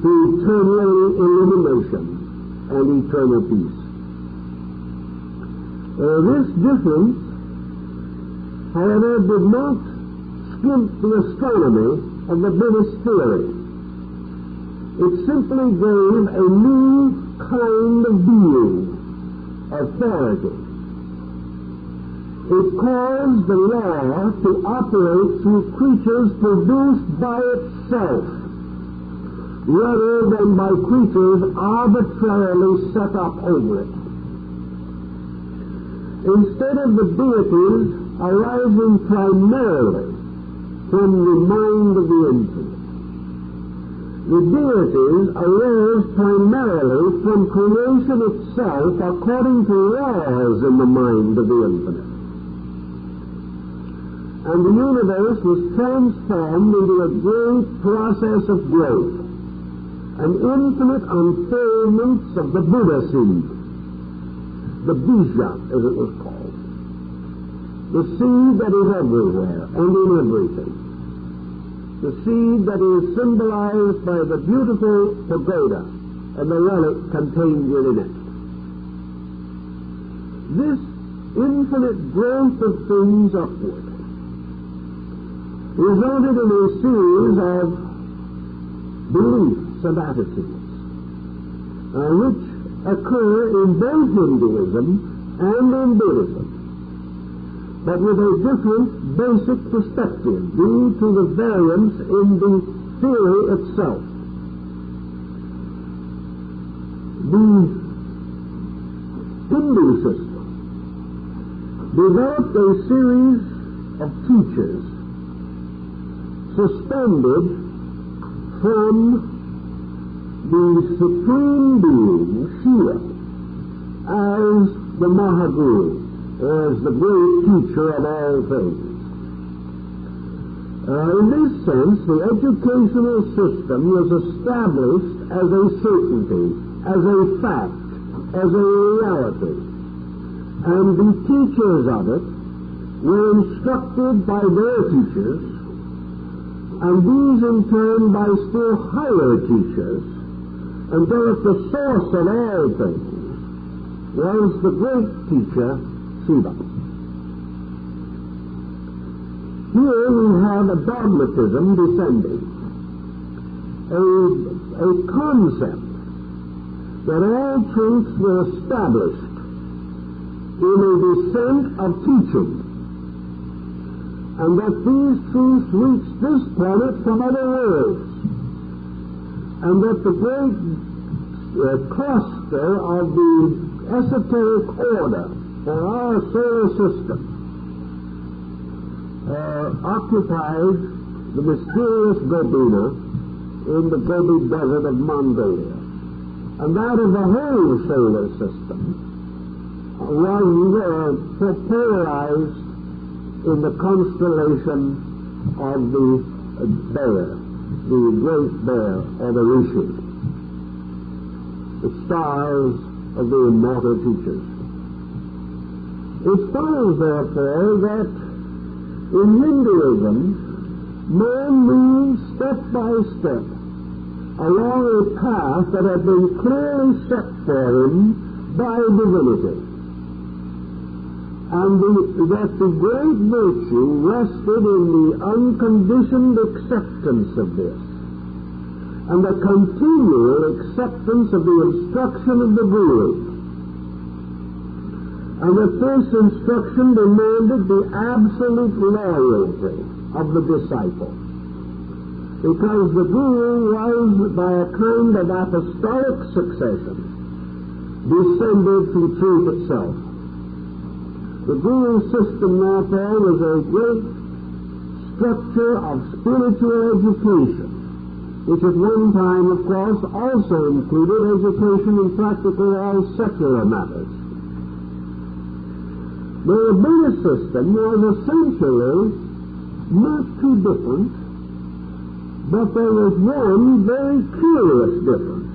to eternal illumination and eternal peace. Uh, this difference, however, did not skimp the astronomy of the Buddhist theory. It simply gave a new kind of being, authority. It caused the law to operate through creatures produced by itself, rather than by creatures arbitrarily set up over it. Instead of the deities arising primarily from the mind of the infinite, the deities arose primarily from creation itself according to laws in the mind of the infinite and the universe was transformed into a great process of growth, an infinite unfoldment of the Buddha seed, the bija, as it was called, the seed that is everywhere and in everything, the seed that is symbolized by the beautiful pagoda and the relic contained within it. This infinite growth of things upward resulted in a series of beliefs and attitudes, uh, which occur in both Hinduism and in Buddhism, but with a different basic perspective due to the variance in the theory itself. The Hindu system developed a series of teachers suspended from the Supreme Being, Shiva, as the Mahaguru, as the great teacher of all things. Uh, in this sense, the educational system was established as a certainty, as a fact, as a reality. And the teachers of it were instructed by their teachers and these in turn by still higher teachers, until at the source of all things. Was the great teacher, Shiva. Here we have a dogmatism descending, a, a concept that all truths were established in a descent of teaching and that these truths reach this planet from other worlds, and that the great uh, cluster of the esoteric order for our solar system uh, occupies the mysterious Gobina in the Gobi Desert of Mongolia. And that of the whole solar system was uh, in the constellation of the bear, the great bear, or the Rishi, the stars of the immortal teachers. It follows, therefore, that in Hinduism, man moves step by step along a path that had been clearly set for him by divinity and the, that the great virtue rested in the unconditioned acceptance of this, and the continual acceptance of the instruction of the guru. And that this instruction demanded the absolute loyalty of the disciple. Because the guru was, by a kind of apostolic succession, descended from truth itself. The guru system, therefore, was a great structure of spiritual education, which at one time, of course, also included education in practical all secular matters. The Buddhist system was essentially not too different, but there was one very curious difference,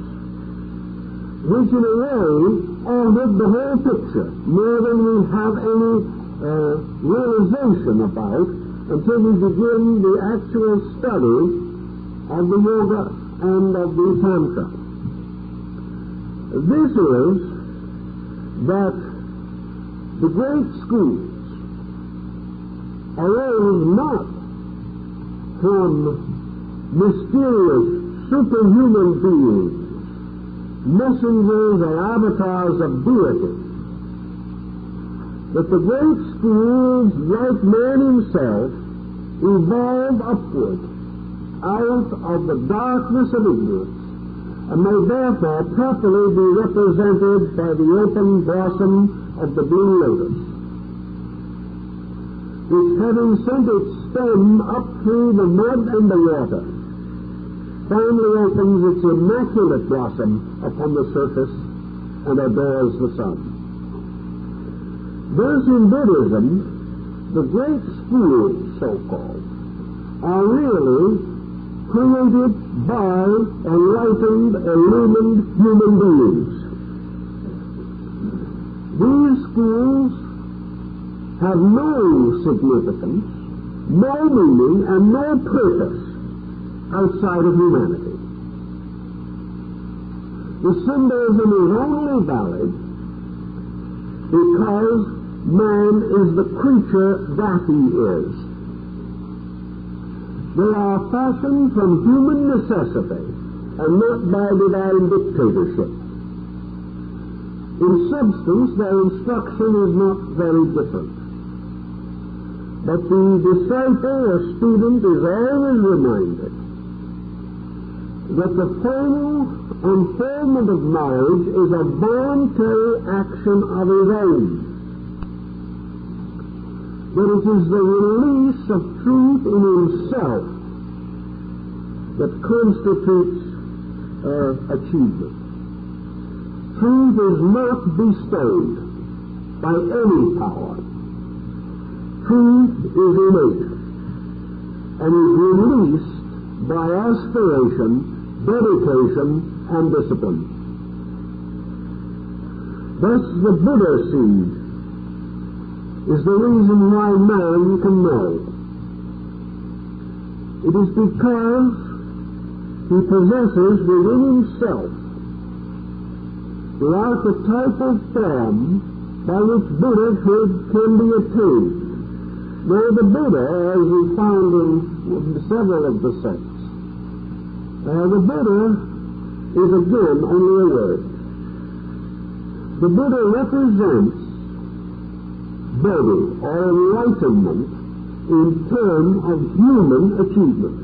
which in a way altered the whole picture more than we have any uh, realization about until we begin the actual study of the yoga and of the tantra. This is that the great schools arose not from mysterious superhuman beings, messengers or avatars of deity, but the great schools, like man himself, evolve upward out of the darkness of ignorance and may therefore properly be represented by the open blossom of the blue lotus, which having sent its stem up through the mud and the water, finally opens its immaculate blossom upon the surface and adores the sun. Thus in Buddhism, the great schools, so-called, are really created by enlightened, illumined human beings. These schools have no significance, no meaning, and no purpose outside of humanity. The symbolism is only valid because man is the creature that he is. They are fashioned from human necessity and not by divine dictatorship. In substance, their instruction is not very different. But the disciple or student is always reminded that the final unfoldment of marriage is a voluntary action of his own. That it is the release of truth in himself that constitutes uh, achievement. Truth is not bestowed by any power. Truth is innate and is released by aspiration dedication, and discipline. Thus, the Buddha seed is the reason why man can know. It is because he possesses within himself the archetypal form by which Buddhahood can be attained. Now, the Buddha, as we found in several of the sects, uh, the Buddha is again only a word. The Buddha represents Bodhi or enlightenment in terms of human achievement.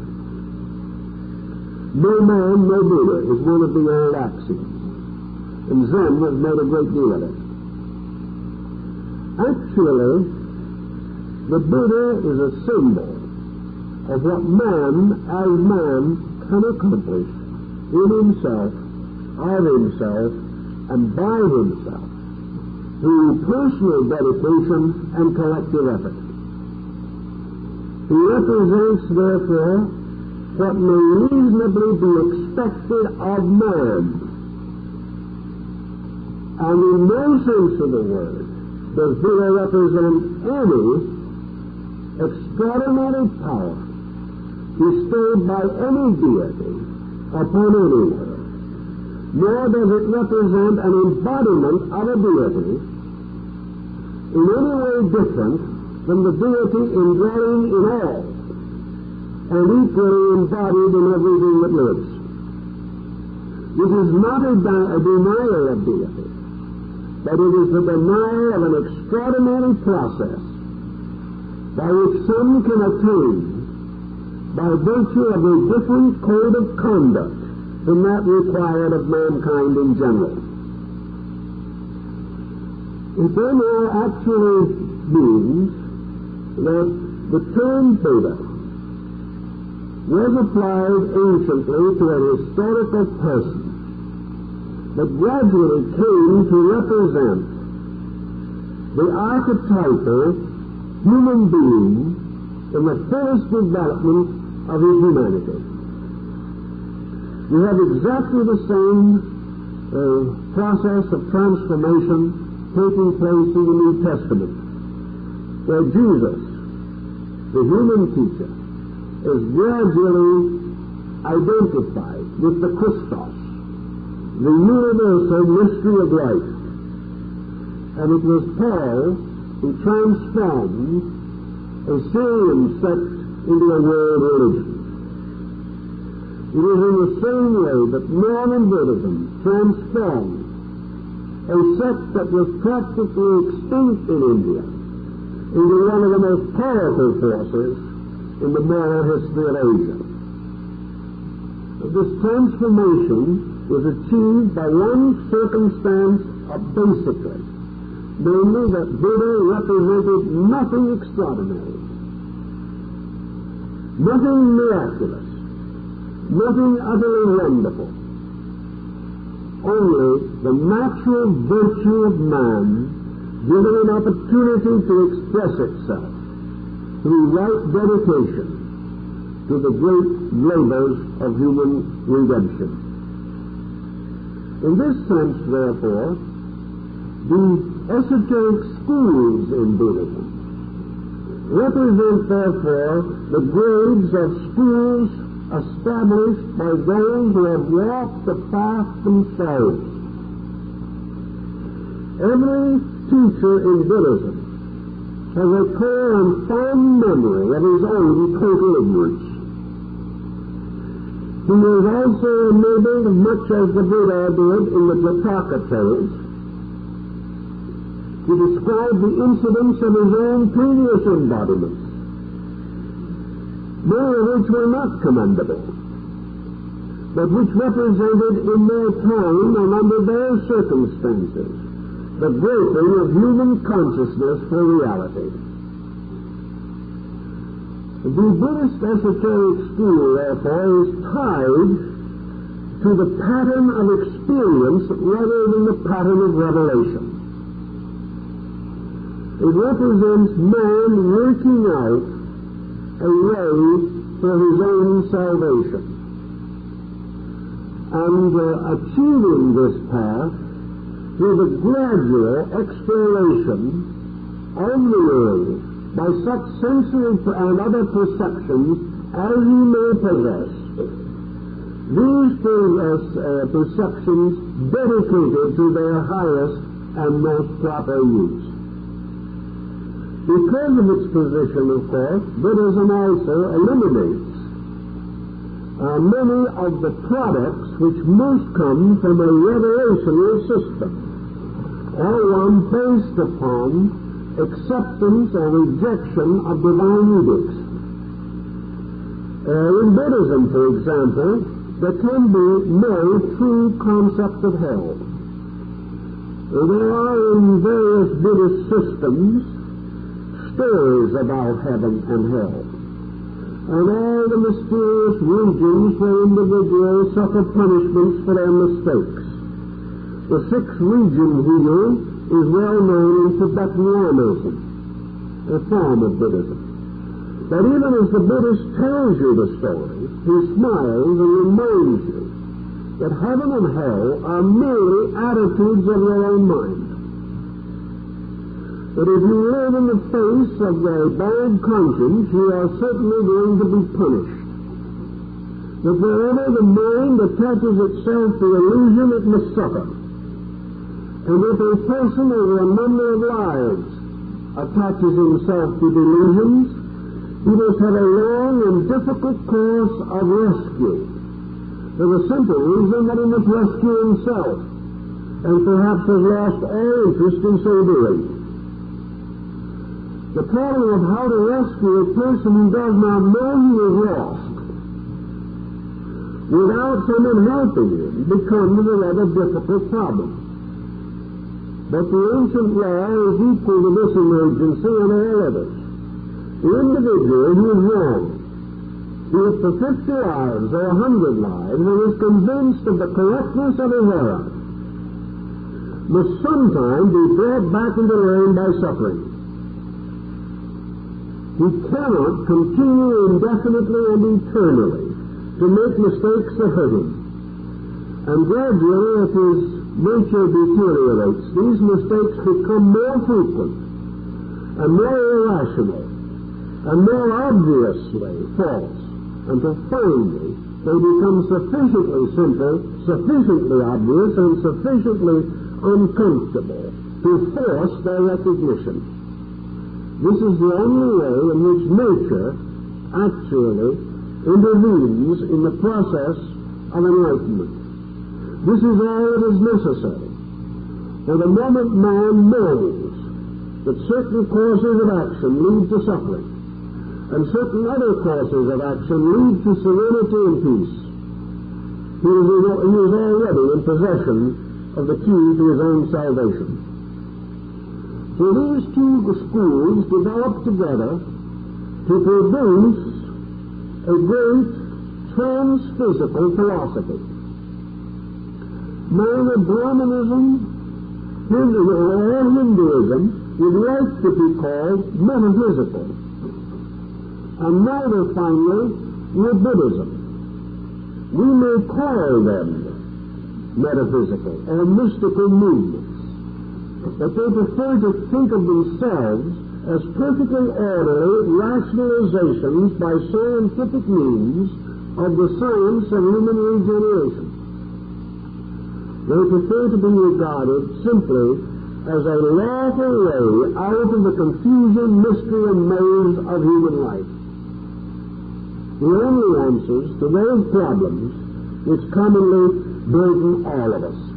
No man, no Buddha is one of the old axioms. And Zen has made a great deal of it. Actually, the Buddha is a symbol of what man as man can accomplish in himself, of himself, and by himself through personal dedication and collective effort. He represents, therefore, what may reasonably be expected of man. And in no sense of the word does Buddha represent any extraordinary power bestowed by any deity upon anyone. Nor does it represent an embodiment of a deity in any way different from the deity indwelling in all and equally embodied in everything that lives. It is not a, a denial of deity, but it is the denial of an extraordinary process by which some can attain by virtue of a different code of conduct from that required of mankind in general. It then actually means that the term Buddha was applied anciently to a historical person, but gradually came to represent the archetypal human being in the fullest development of his humanity. We have exactly the same uh, process of transformation taking place in the New Testament, where Jesus, the human teacher, is gradually identified with the Christos, the universal mystery of life. And it was Paul who transformed a Syrian sect into a world religion. It is in the same way that Mormon Buddhism transformed a sect that was practically extinct in India into one of the most powerful forces in the moral history of Asia. This transformation was achieved by one circumstance basically, namely that Buddha represented nothing extraordinary, nothing miraculous, nothing utterly wonderful. Only the natural virtue of man given an opportunity to express itself through right dedication to the great labors of human redemption. In this sense, therefore, the esoteric schools in Buddhism represent, therefore, the grades of schools established by those who have walked the path themselves. Every teacher in Buddhism has a clear and fond memory of his own total ignorance. He is also enabled, much as the Buddha did in the Jataka tales, to describe the incidents of his own previous embodiments, many of which were not commendable, but which represented in their time and under their circumstances the breaking of human consciousness for reality. The Buddhist esoteric school, therefore, is tied to the pattern of experience rather than the pattern of revelation. It represents man working out a way for his own salvation and uh, achieving this path through the gradual exploration of the world by such sensory and other perceptions as he may possess. These uh, perceptions dedicated to their highest and most proper use. Because of its position, of course, Buddhism also eliminates uh, many of the products which most come from a revelational system, or one based upon acceptance or rejection of divine edicts. Uh, in Buddhism, for example, there can be no true concept of hell. There are in various Buddhist systems stories about heaven and hell and all the mysterious regions where individuals suffer punishments for their mistakes. The sixth region here is well known in Tibetan Lamaism, a form of Buddhism. But even as the Buddhist tells you the story, he smiles and reminds you that heaven and hell are merely attitudes of your own mind. But if you live in the face of a bad conscience, you are certainly going to be punished. That wherever the mind attaches itself to illusion, it must suffer. And if a person over a number of lives attaches himself to delusions, he must have a long and difficult course of rescue for the simple reason that he must rescue himself, and perhaps has lost all interest in so doing. The problem of how to rescue a person who does not know he is lost without someone helping him becomes a rather difficult problem. But the ancient law is equal to this emergency and all others. The individual who is wrong, be it for 50 lives or a 100 lives, and is convinced of the correctness of his error, must sometime be brought back into line by suffering. He cannot continue indefinitely and eternally to make mistakes hurt him. And gradually, as his nature deteriorates, these mistakes become more frequent and more irrational and more obviously false until finally they become sufficiently simple, sufficiently obvious, and sufficiently uncomfortable to force their recognition. This is the only way in which nature actually intervenes in the process of enlightenment. This is all that is necessary. For the moment man knows that certain courses of action lead to suffering, and certain other courses of action lead to serenity and peace, he is, he is already in possession of the key to his own salvation. So these two schools developed together to produce a great transphysical philosophy. Neither Brahmanism or Hinduism would like to be called metaphysical, and neither, finally, would Buddhism. We may call them metaphysical or mystical movements, but they prefer to think of themselves as perfectly orderly rationalizations by scientific means of the science of human regeneration. They prefer to be regarded simply as a lawful way out of the confusion, mystery, and maze of human life. The only answers to those problems which commonly burden all of us.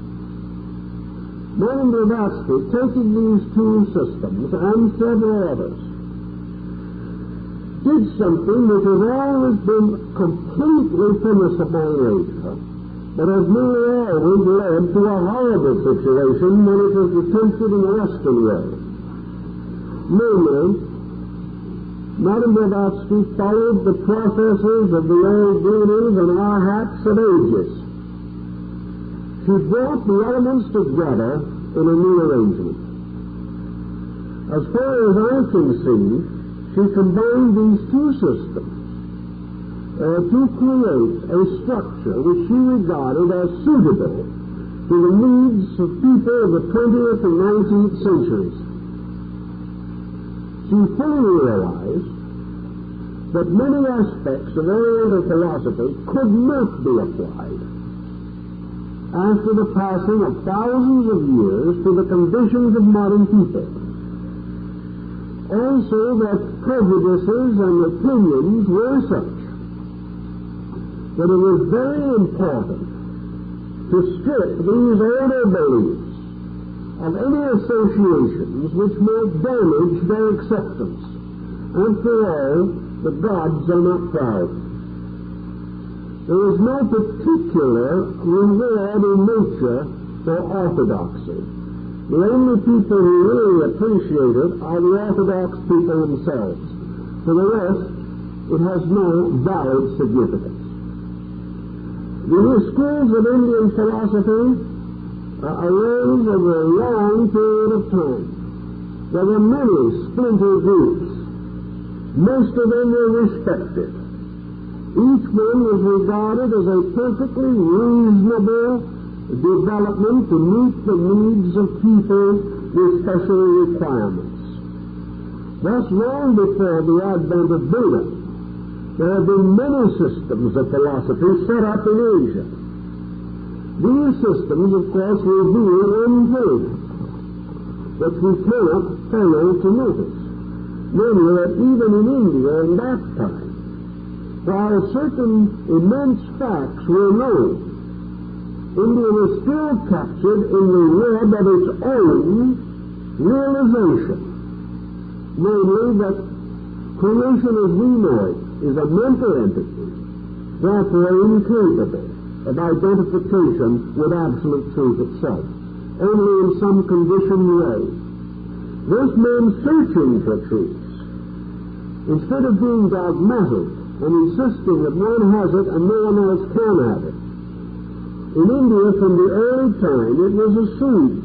Madame Blavatsky, taking these two systems and several others, did something which has always been completely permissible in Asia, but has nearly always led to a horrible situation when it was attempted in the Western world. Namely, Madame Blavatsky followed the processes of the old Rishis and Arhats of ages. She brought the elements together in a new arrangement. As far as I can see, she combined these two systems uh, to create a structure which she regarded as suitable to the needs of people of the 20th and 19th centuries. She fully realized that many aspects of Oriental philosophy could not be applied after the passing of thousands of years to the conditions of modern people. Also that prejudices and opinions were such that it was very important to strip these older beliefs of any associations which might damage their acceptance. After all, the gods are not proud. There is no particular reward in nature for orthodoxy. The only people who really appreciate it are the orthodox people themselves. For the rest, it has no valid significance. The new schools of Indian philosophy uh, arose over a long period of time. There were many splinter groups. Most of them were respected. Each one was regarded as a perfectly reasonable development to meet the needs of people with special requirements. Thus, long before the advent of Buddha, there have been many systems of philosophy set up in Asia. These systems, of course, reveal one thing that we cannot fail to notice, namely that even in India in that time, while certain immense facts were known, India was still captured in the web of its own realization, namely that creation as we know it is a mental entity, therefore incapable of identification with absolute truth itself, only in some conditioned way. This man searching for truth. instead of being dogmatic and insisting that one has it and no one else can have it, in India from the early time it was assumed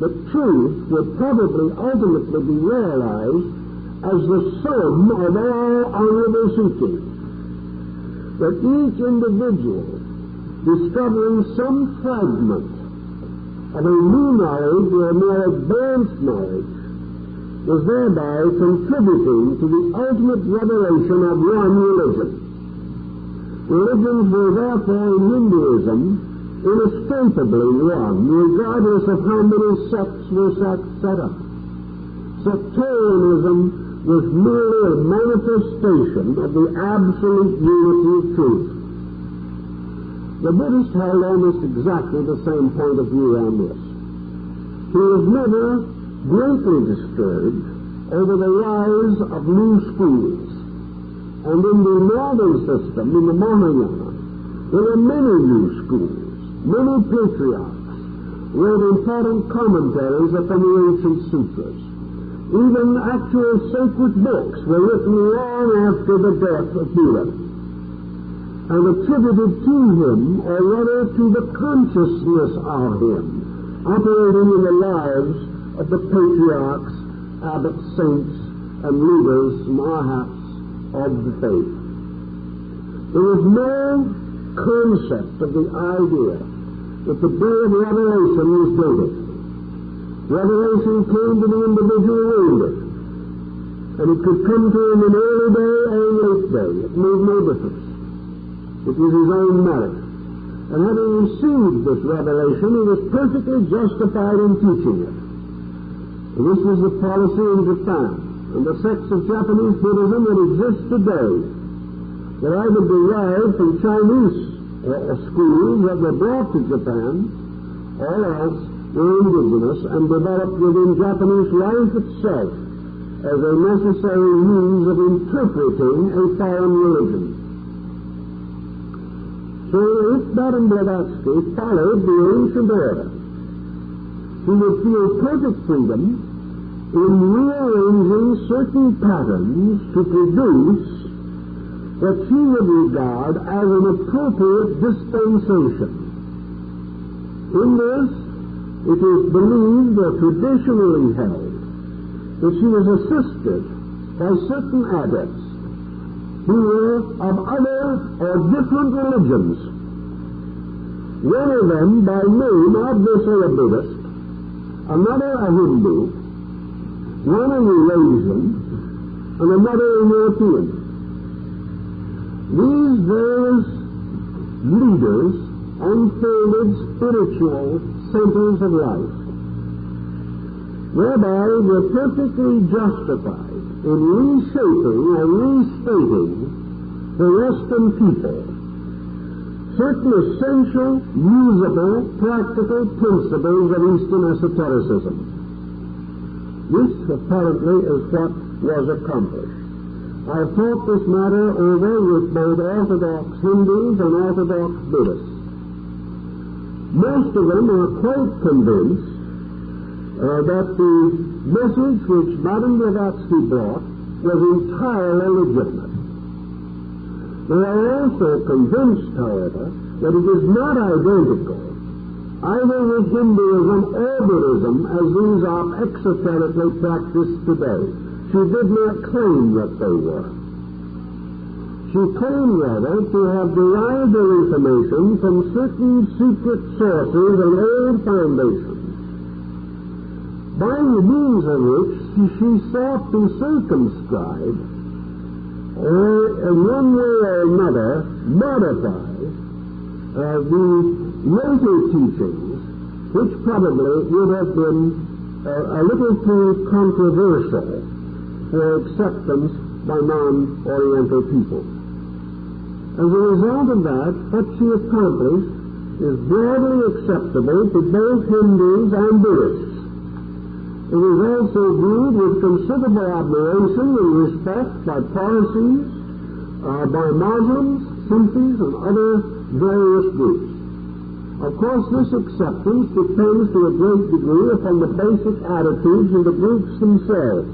that truth would probably ultimately be realized as the sum of all honorable seeking. That each individual discovering some fragment of a new knowledge or a more advanced knowledge was thereby contributing to the ultimate revelation of one religion. Religions were therefore in Hinduism inescapably one, regardless of how many sects were set up. Sectarianism was merely a manifestation of the absolute unity of truth. The Buddhist held almost exactly the same point of view on this. He was never greatly disturbed over the rise of new schools. And in the northern system, in the Mahayana, there were many new schools, many patriarchs wrote important commentaries upon the ancient sutras. Even actual sacred books were written long after the death of Buddha and attributed to him, or rather to the consciousness of him, operating in the lives of the patriarchs, abbots, saints, and leaders, arhats of the faith. There was no concept of the idea that the day of revelation was dated. Revelation came to the individual wounded, and it could come to him in early day or late day. It made no difference. It was his own merit. And having received this revelation, he was perfectly justified in teaching it. This was the policy in Japan. And the sects of Japanese Buddhism that exist today were either derived from Chinese uh, schools that were brought to Japan, or else were indigenous and developed within Japanese life itself as a necessary means of interpreting a foreign religion. So if Madame Blavatsky followed the ancient order, he would feel perfect freedom in rearranging certain patterns to produce what she would regard as an appropriate dispensation. In this, it is believed or traditionally held that she was assisted by certain adepts who were of other or different religions. One of them, by name, obviously a Buddhist, another a Hindu, one a Eurasian, and another a European. These various leaders unfolded spiritual centers of life, whereby were perfectly justified in reshaping and restating the Western people certain essential, usable, practical principles of Eastern esotericism. This apparently is what was accomplished. I have talked this matter over with both Orthodox Hindus and Orthodox Buddhists. Most of them are quite convinced uh, that the message which Madame Blavatsky brought was entirely legitimate. They are also convinced, however, that it is not identical either with Hinduism or Buddhism as these are exoterically practiced today. She did not claim that they were. She claimed rather to have derived her information from certain secret sources and old foundations by the means of which she sought to circumscribe or in one way or another modify uh, the later teachings, which probably would have been uh, a little too controversial for acceptance by non-Oriental people. As a result of that, what she accomplished is broadly acceptable to both Hindus and Buddhists. It is also viewed with considerable admiration and respect by Parsis, uh, by Muslims, Sufis, and other various groups. Of course, this acceptance depends to a great degree upon the basic attitudes of the groups themselves.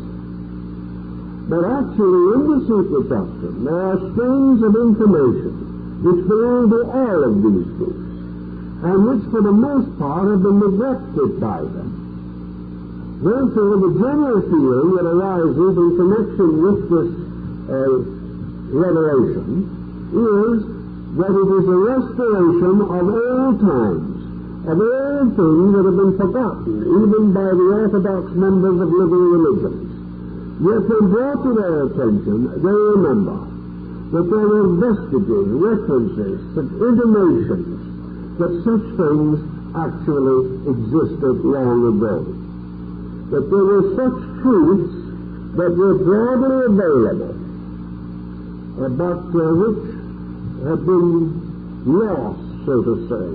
But actually, in the secret doctrine, there are streams of information which belong to all of these groups, and which for the most part have been neglected by them. Therefore, the general feeling that arises in connection with this uh, revelation is that it is a restoration of all times, of all things that have been forgotten, even by the orthodox members of living religions. Yet when brought to their attention, they remember that there were vestiges, references, intimations that such things actually existed long ago. That there were such truths that were broadly available, but uh, which had been lost, so to say,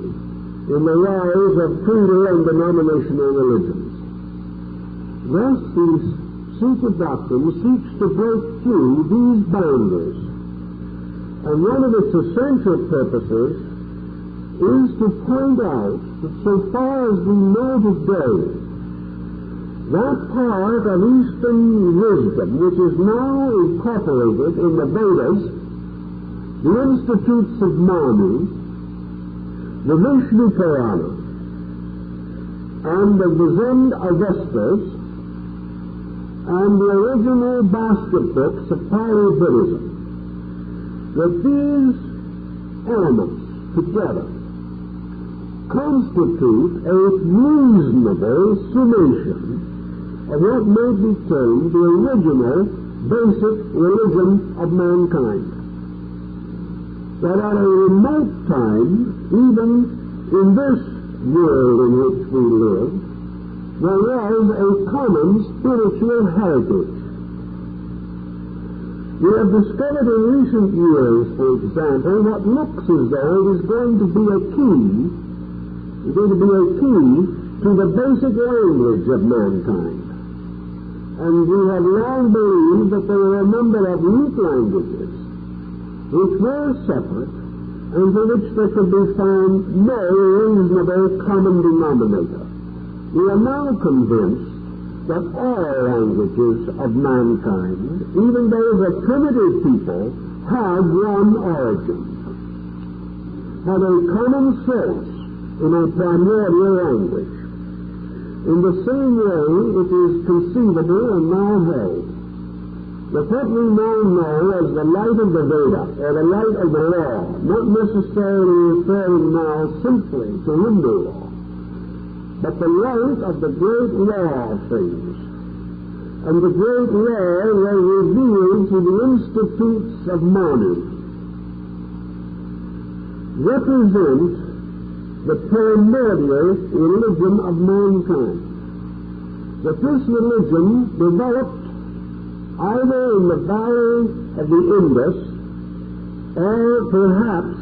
in the rise of creedal and denominational religions. Thus, the secret doctrine seeks to break through these boundaries. And one of its essential purposes is to point out that so far as we know today, that part of Eastern wisdom which is now incorporated in the Vedas, the Institutes of Manu, the Vishnu Purana, and the Zend Avestas, and the original basket books of Pali Buddhism, that these elements together constitute a reasonable summation of what may be termed the original basic religion of mankind. That at a remote time, even in this world in which we live, there was a common spiritual heritage. We have discovered in recent years, for example, what looks as though is going to be a key, is going to be a key to the basic language of mankind. And we have long believed that there were a number of root languages which were separate and for which there could be found no reasonable common denominator. We are now convinced that all languages of mankind, even those of primitive people, have one origin, have a common source in a primordial language. In the same way, it is conceivable and now held that what we now know as the light of the Veda, or the light of the law, not necessarily referring now simply to Hindu law, but the light of the great law of things. And the great law was revealed to the institutes of Manu, represent the primordial religion of mankind. That this religion developed either in the valley of the Indus or perhaps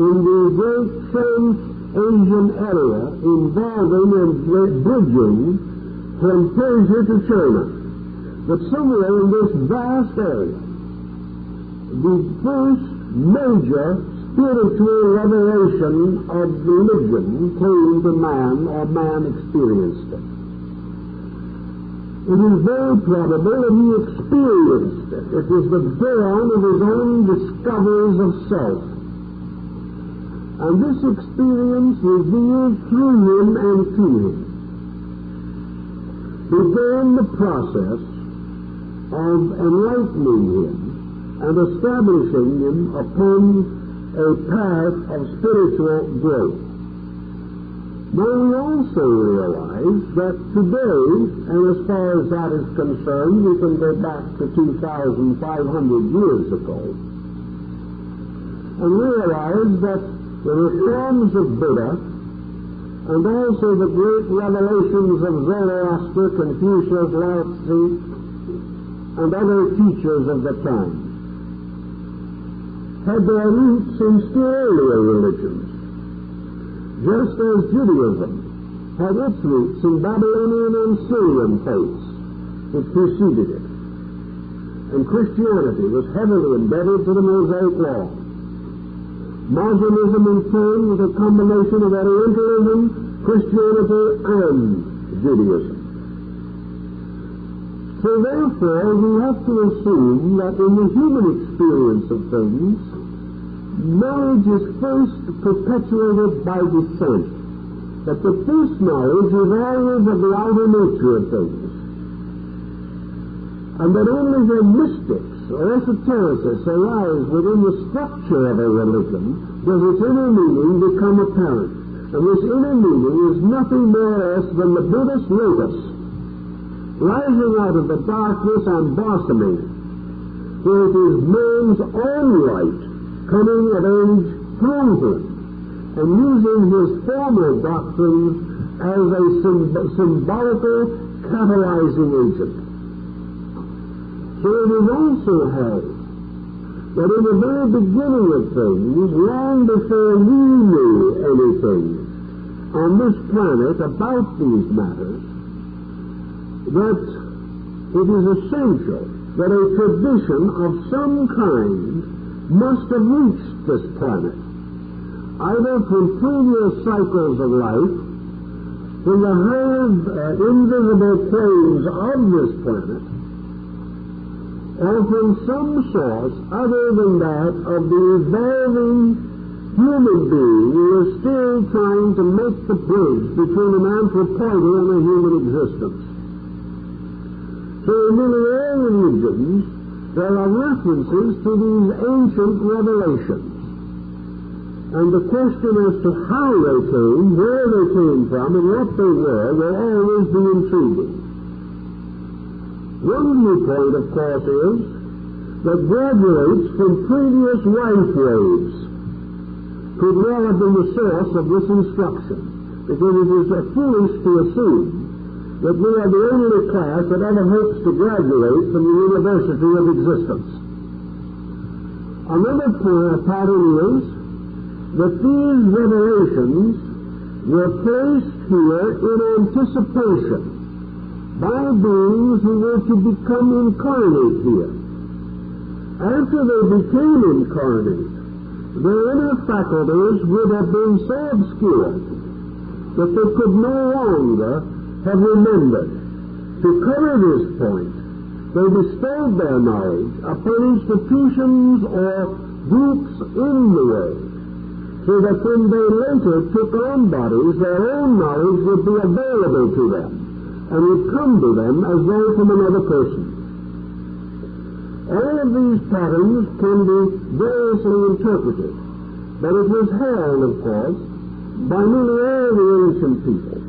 in the great Trans-Asian area involving and bridging from Persia to China. But somewhere in this vast area, the first major spiritual revelation of religion came to man or man experienced it. It is very probable that he experienced it. It was the dawn of his own discoveries of self. And this experience revealed through him and to him began the process of enlightening him and establishing him upon a path of spiritual growth. But we also realize that today, and as far as that is concerned, we can go back to 2,500 years ago, and realize that the reforms of Buddha and also the great revelations of Zoroaster, Confucius, Lao Tzu, and other teachers of the time had their roots in still earlier religions, just as Judaism had its roots in Babylonian and Syrian faiths which preceded it. And Christianity was heavily indebted to the Mosaic Law. Moslemism in turn was a combination of Orientalism, Christianity, and Judaism. So therefore, we have to assume that in the human experience of things, knowledge is first perpetuated by descent. That the first knowledge is always of the outer nature of things. And that only when mystics or esotericists arise within the structure of a religion does its inner meaning become apparent. And this inner meaning is nothing more or less than the Buddhist lotus rising out of the darkness and blossoming, for it is man's own light coming of age through him, and using his former doctrines as a symb- symbolical catalyzing agent. So it is also held that in the very beginning of things, long before we knew anything on this planet about these matters, that it is essential that a tradition of some kind must have reached this planet, either from previous cycles of life, from the higher uh, invisible planes of this planet, or from some source other than that of the evolving human being who is still trying to make the bridge between an anthropoid and a human existence. So in nearly all religions, there are references to these ancient revelations. And the question as to how they came, where they came from, and what they were, will always be intriguing. One viewpoint, of course, is that graduates from previous life waves could well have been the source of this instruction, because it is foolish to assume that we are the only class that ever hopes to graduate from the University of Existence. Another pattern is that these revelations were placed here in anticipation by beings who were to become incarnate here. After they became incarnate, their inner faculties would have been so obscured that they could no longer have remembered. To cover this point, they bestowed their knowledge upon institutions or groups in the world, so that when they later took on bodies, their own knowledge would be available to them and would come to them as though from another person. All of these patterns can be variously interpreted, but it was held, of course, by nearly all the ancient peoples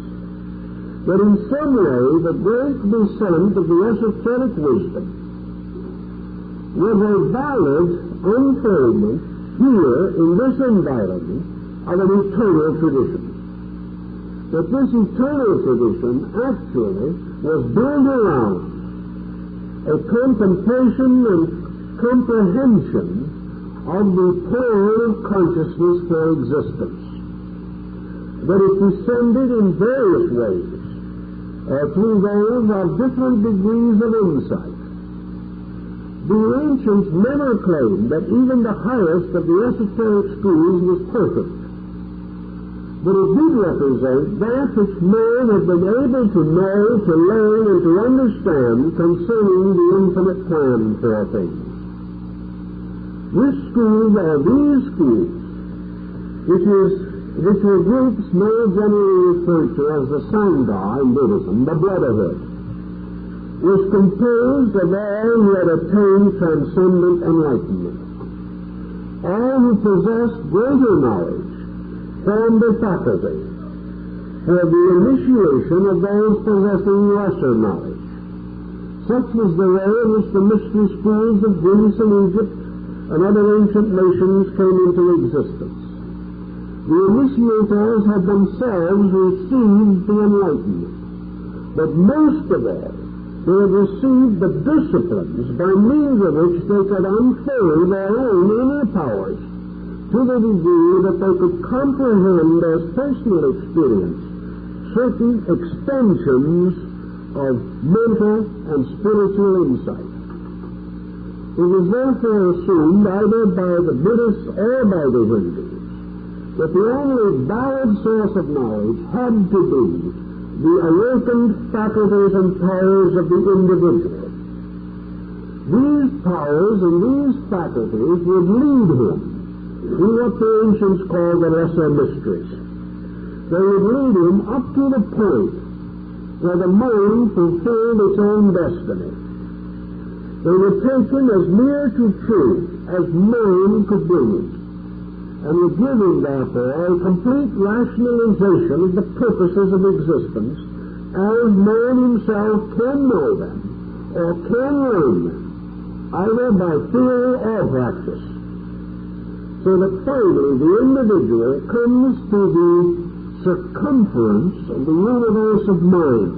that in some way the great descent of the esoteric wisdom was a valid unfoldment here in this environment of an eternal tradition. That this eternal tradition actually was built around a contemplation and comprehension of the plan of consciousness for existence. That it descended in various ways through those of different degrees of insight. The ancients never claimed that even the highest of the esoteric schools was perfect. But it did represent that which man had been able to know, to learn, and to understand concerning the infinite plan for things. This school, or these schools, which is which were groups now generally referred to as the Sangha in Buddhism, the Brotherhood, was composed of all who had attained transcendent enlightenment. All who possessed greater knowledge formed a faculty for the initiation of those possessing lesser knowledge. Such was the way in which the mystery schools of Greece and Egypt and other ancient nations came into existence the initiators have themselves received the enlightenment. But most of all, They have received the disciplines by means of which they could unfold their own inner powers to the degree that they could comprehend as personal experience certain extensions of mental and spiritual insight. It was therefore assumed either by the Buddhists or by the Hindus that the only valid source of knowledge had to be the awakened faculties and powers of the individual. These powers and these faculties would lead him in what the ancients called the lesser mysteries. They would lead him up to the point where the mind fulfilled its own destiny. They would take him as near to truth as mind could bring him, and give him, therefore, a complete rationalization of the purposes of existence as man himself can know them or can learn them, either by theory or practice so that finally the individual comes to the circumference of the universe of mind.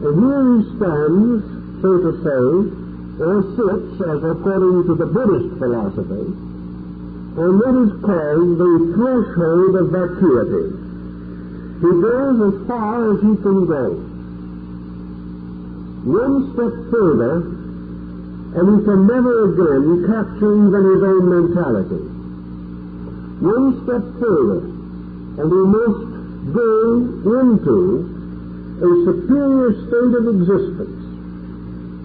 And here he stands, so to say, or sits, as according to the Buddhist philosophy, on what is called the threshold of vacuity. He goes as far as he can go. One step further, and he can never again capture even his own mentality. One step further, and he must go into a superior state of existence,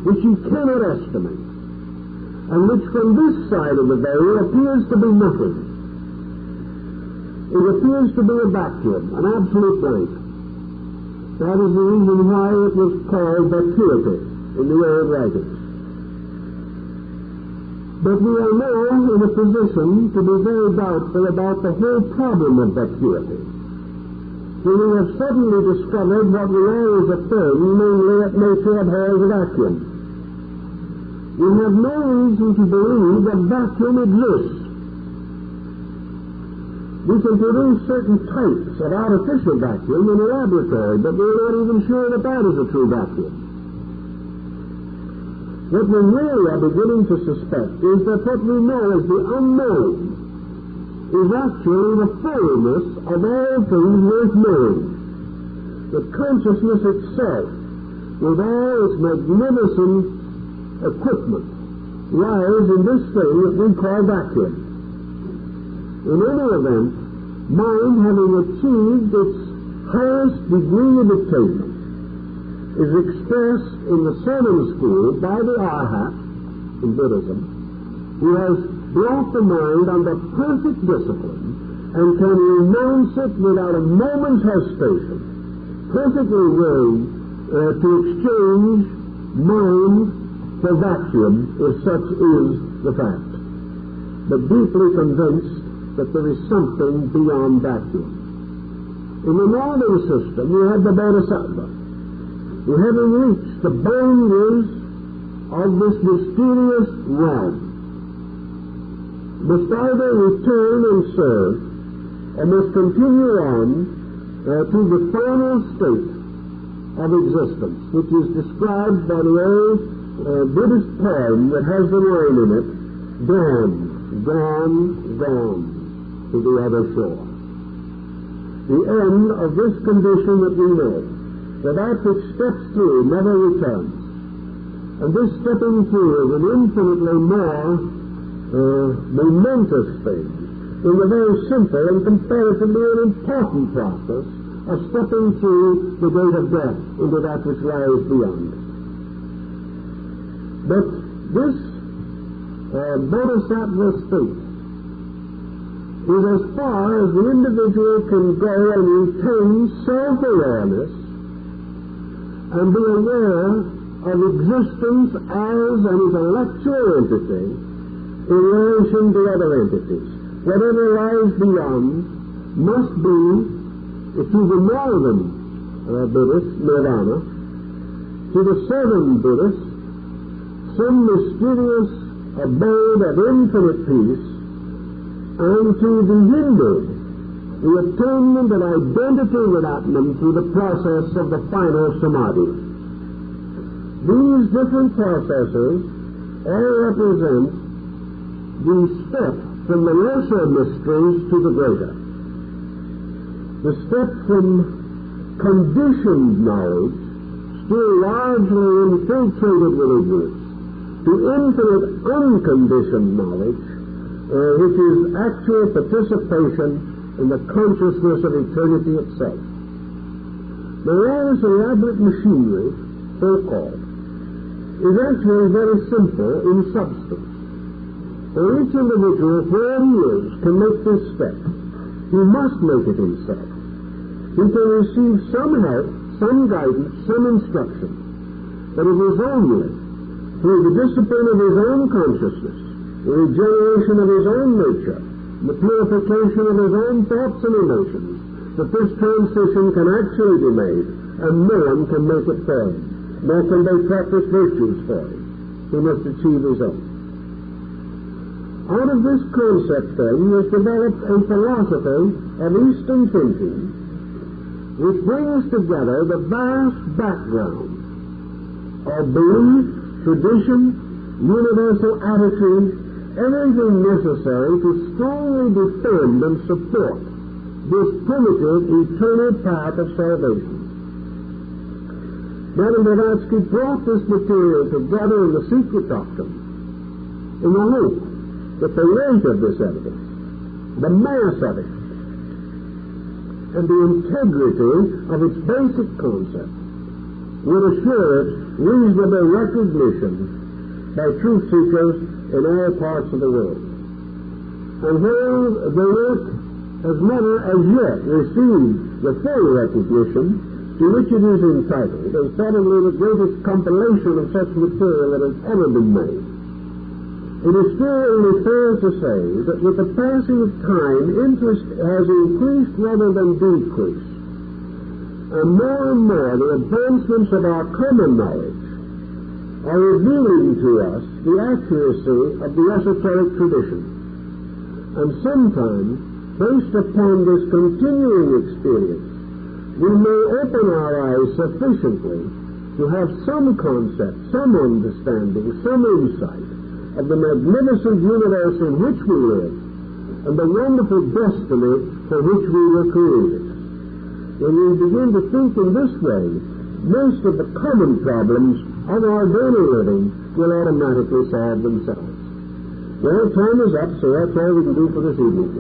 which he cannot estimate, and which from this side of the veil appears to be nothing. It appears to be a vacuum, an absolute blank. That is the reason why it was called vacuity in the old writings. But we are now in a position to be very doubtful about the whole problem of vacuity. For we have suddenly discovered what we always affirmed, namely that nature abhors a vacuum. We have no reason to believe that vacuum exists. We can produce certain types of artificial vacuum in a laboratory, but we're not even sure that that is a true vacuum. What we really are beginning to suspect is that what we know as the unknown is actually the fullness of all things worth knowing. That consciousness itself, with all its magnificent equipment, lies in this thing that we call vacuum. In any event, mind having achieved its highest degree of attainment, is expressed in the seventh school by the Arhat in Buddhism, who has brought the mind under perfect discipline and can renounce it without a moment's hesitation, perfectly willing uh, to exchange mind for vacuum if such is the fact, but deeply convinced that there is something beyond vacuum. In the northern system, you have the Bodhisattva, who having reached the boundaries of this mysterious realm, must either return and serve, or must continue on uh, to the final state of existence, which is described by the old uh, Buddhist poem that has the line in it, gone, gone, gone to the other shore. The end of this condition that we know that that which steps through never returns. And this stepping through is an infinitely more uh, momentous thing in the very simple and comparatively unimportant process of stepping through the gate of death into that which lies beyond. But this uh, bodhisattva state is as far as the individual can go and retain self-awareness and be aware of existence as an intellectual entity in relation to other entities. Whatever lies beyond must be, to the northern uh, Buddhist, nirvana, to the southern Buddhist, some mysterious abode of infinite peace, and to the Hindu, the attainment of identity with Atman through the process of the final samadhi. These different processes all represent the step from the lesser mysteries to the greater. The step from conditioned knowledge, still largely infiltrated with ignorance, to infinite unconditioned knowledge, uh, which is actual participation in the consciousness of eternity itself. All this elaborate machinery, so-called, is actually very simple in substance. For each individual, where he is, can make this step. He must make it himself. He can receive some help, some guidance, some instruction, but it is only through the discipline of his own consciousness, the regeneration of his own nature, the purification of his own thoughts and emotions, that this transition can actually be made, and no one can make it for him, nor can they practice virtues for him. He must achieve his own. Out of this concept, then, was developed a philosophy of Eastern thinking which brings together the vast background of belief, tradition, universal attitude, everything necessary to strongly defend and support this primitive, eternal path of salvation. Madame Blavatsky brought this material together in the secret doctrine in the hope that the weight of this evidence, the mass of it, and the integrity of its basic concept would assure it reasonable recognition by truth seekers in all parts of the world. And where the work has never as yet received the full recognition to which it is entitled, as probably the greatest compilation of such material that has ever been made. It is still only fair to say that with the passing of time, interest has increased rather than decreased. And more and more the advancements of our common knowledge are revealing to us the accuracy of the esoteric tradition. And sometimes, based upon this continuing experience, we may open our eyes sufficiently to have some concept, some understanding, some insight of the magnificent universe in which we live and the wonderful destiny for which we were created. When we begin to think in this way, most of the common problems of our daily living will automatically solve themselves. Well, time is up, so that's all we can do for this evening.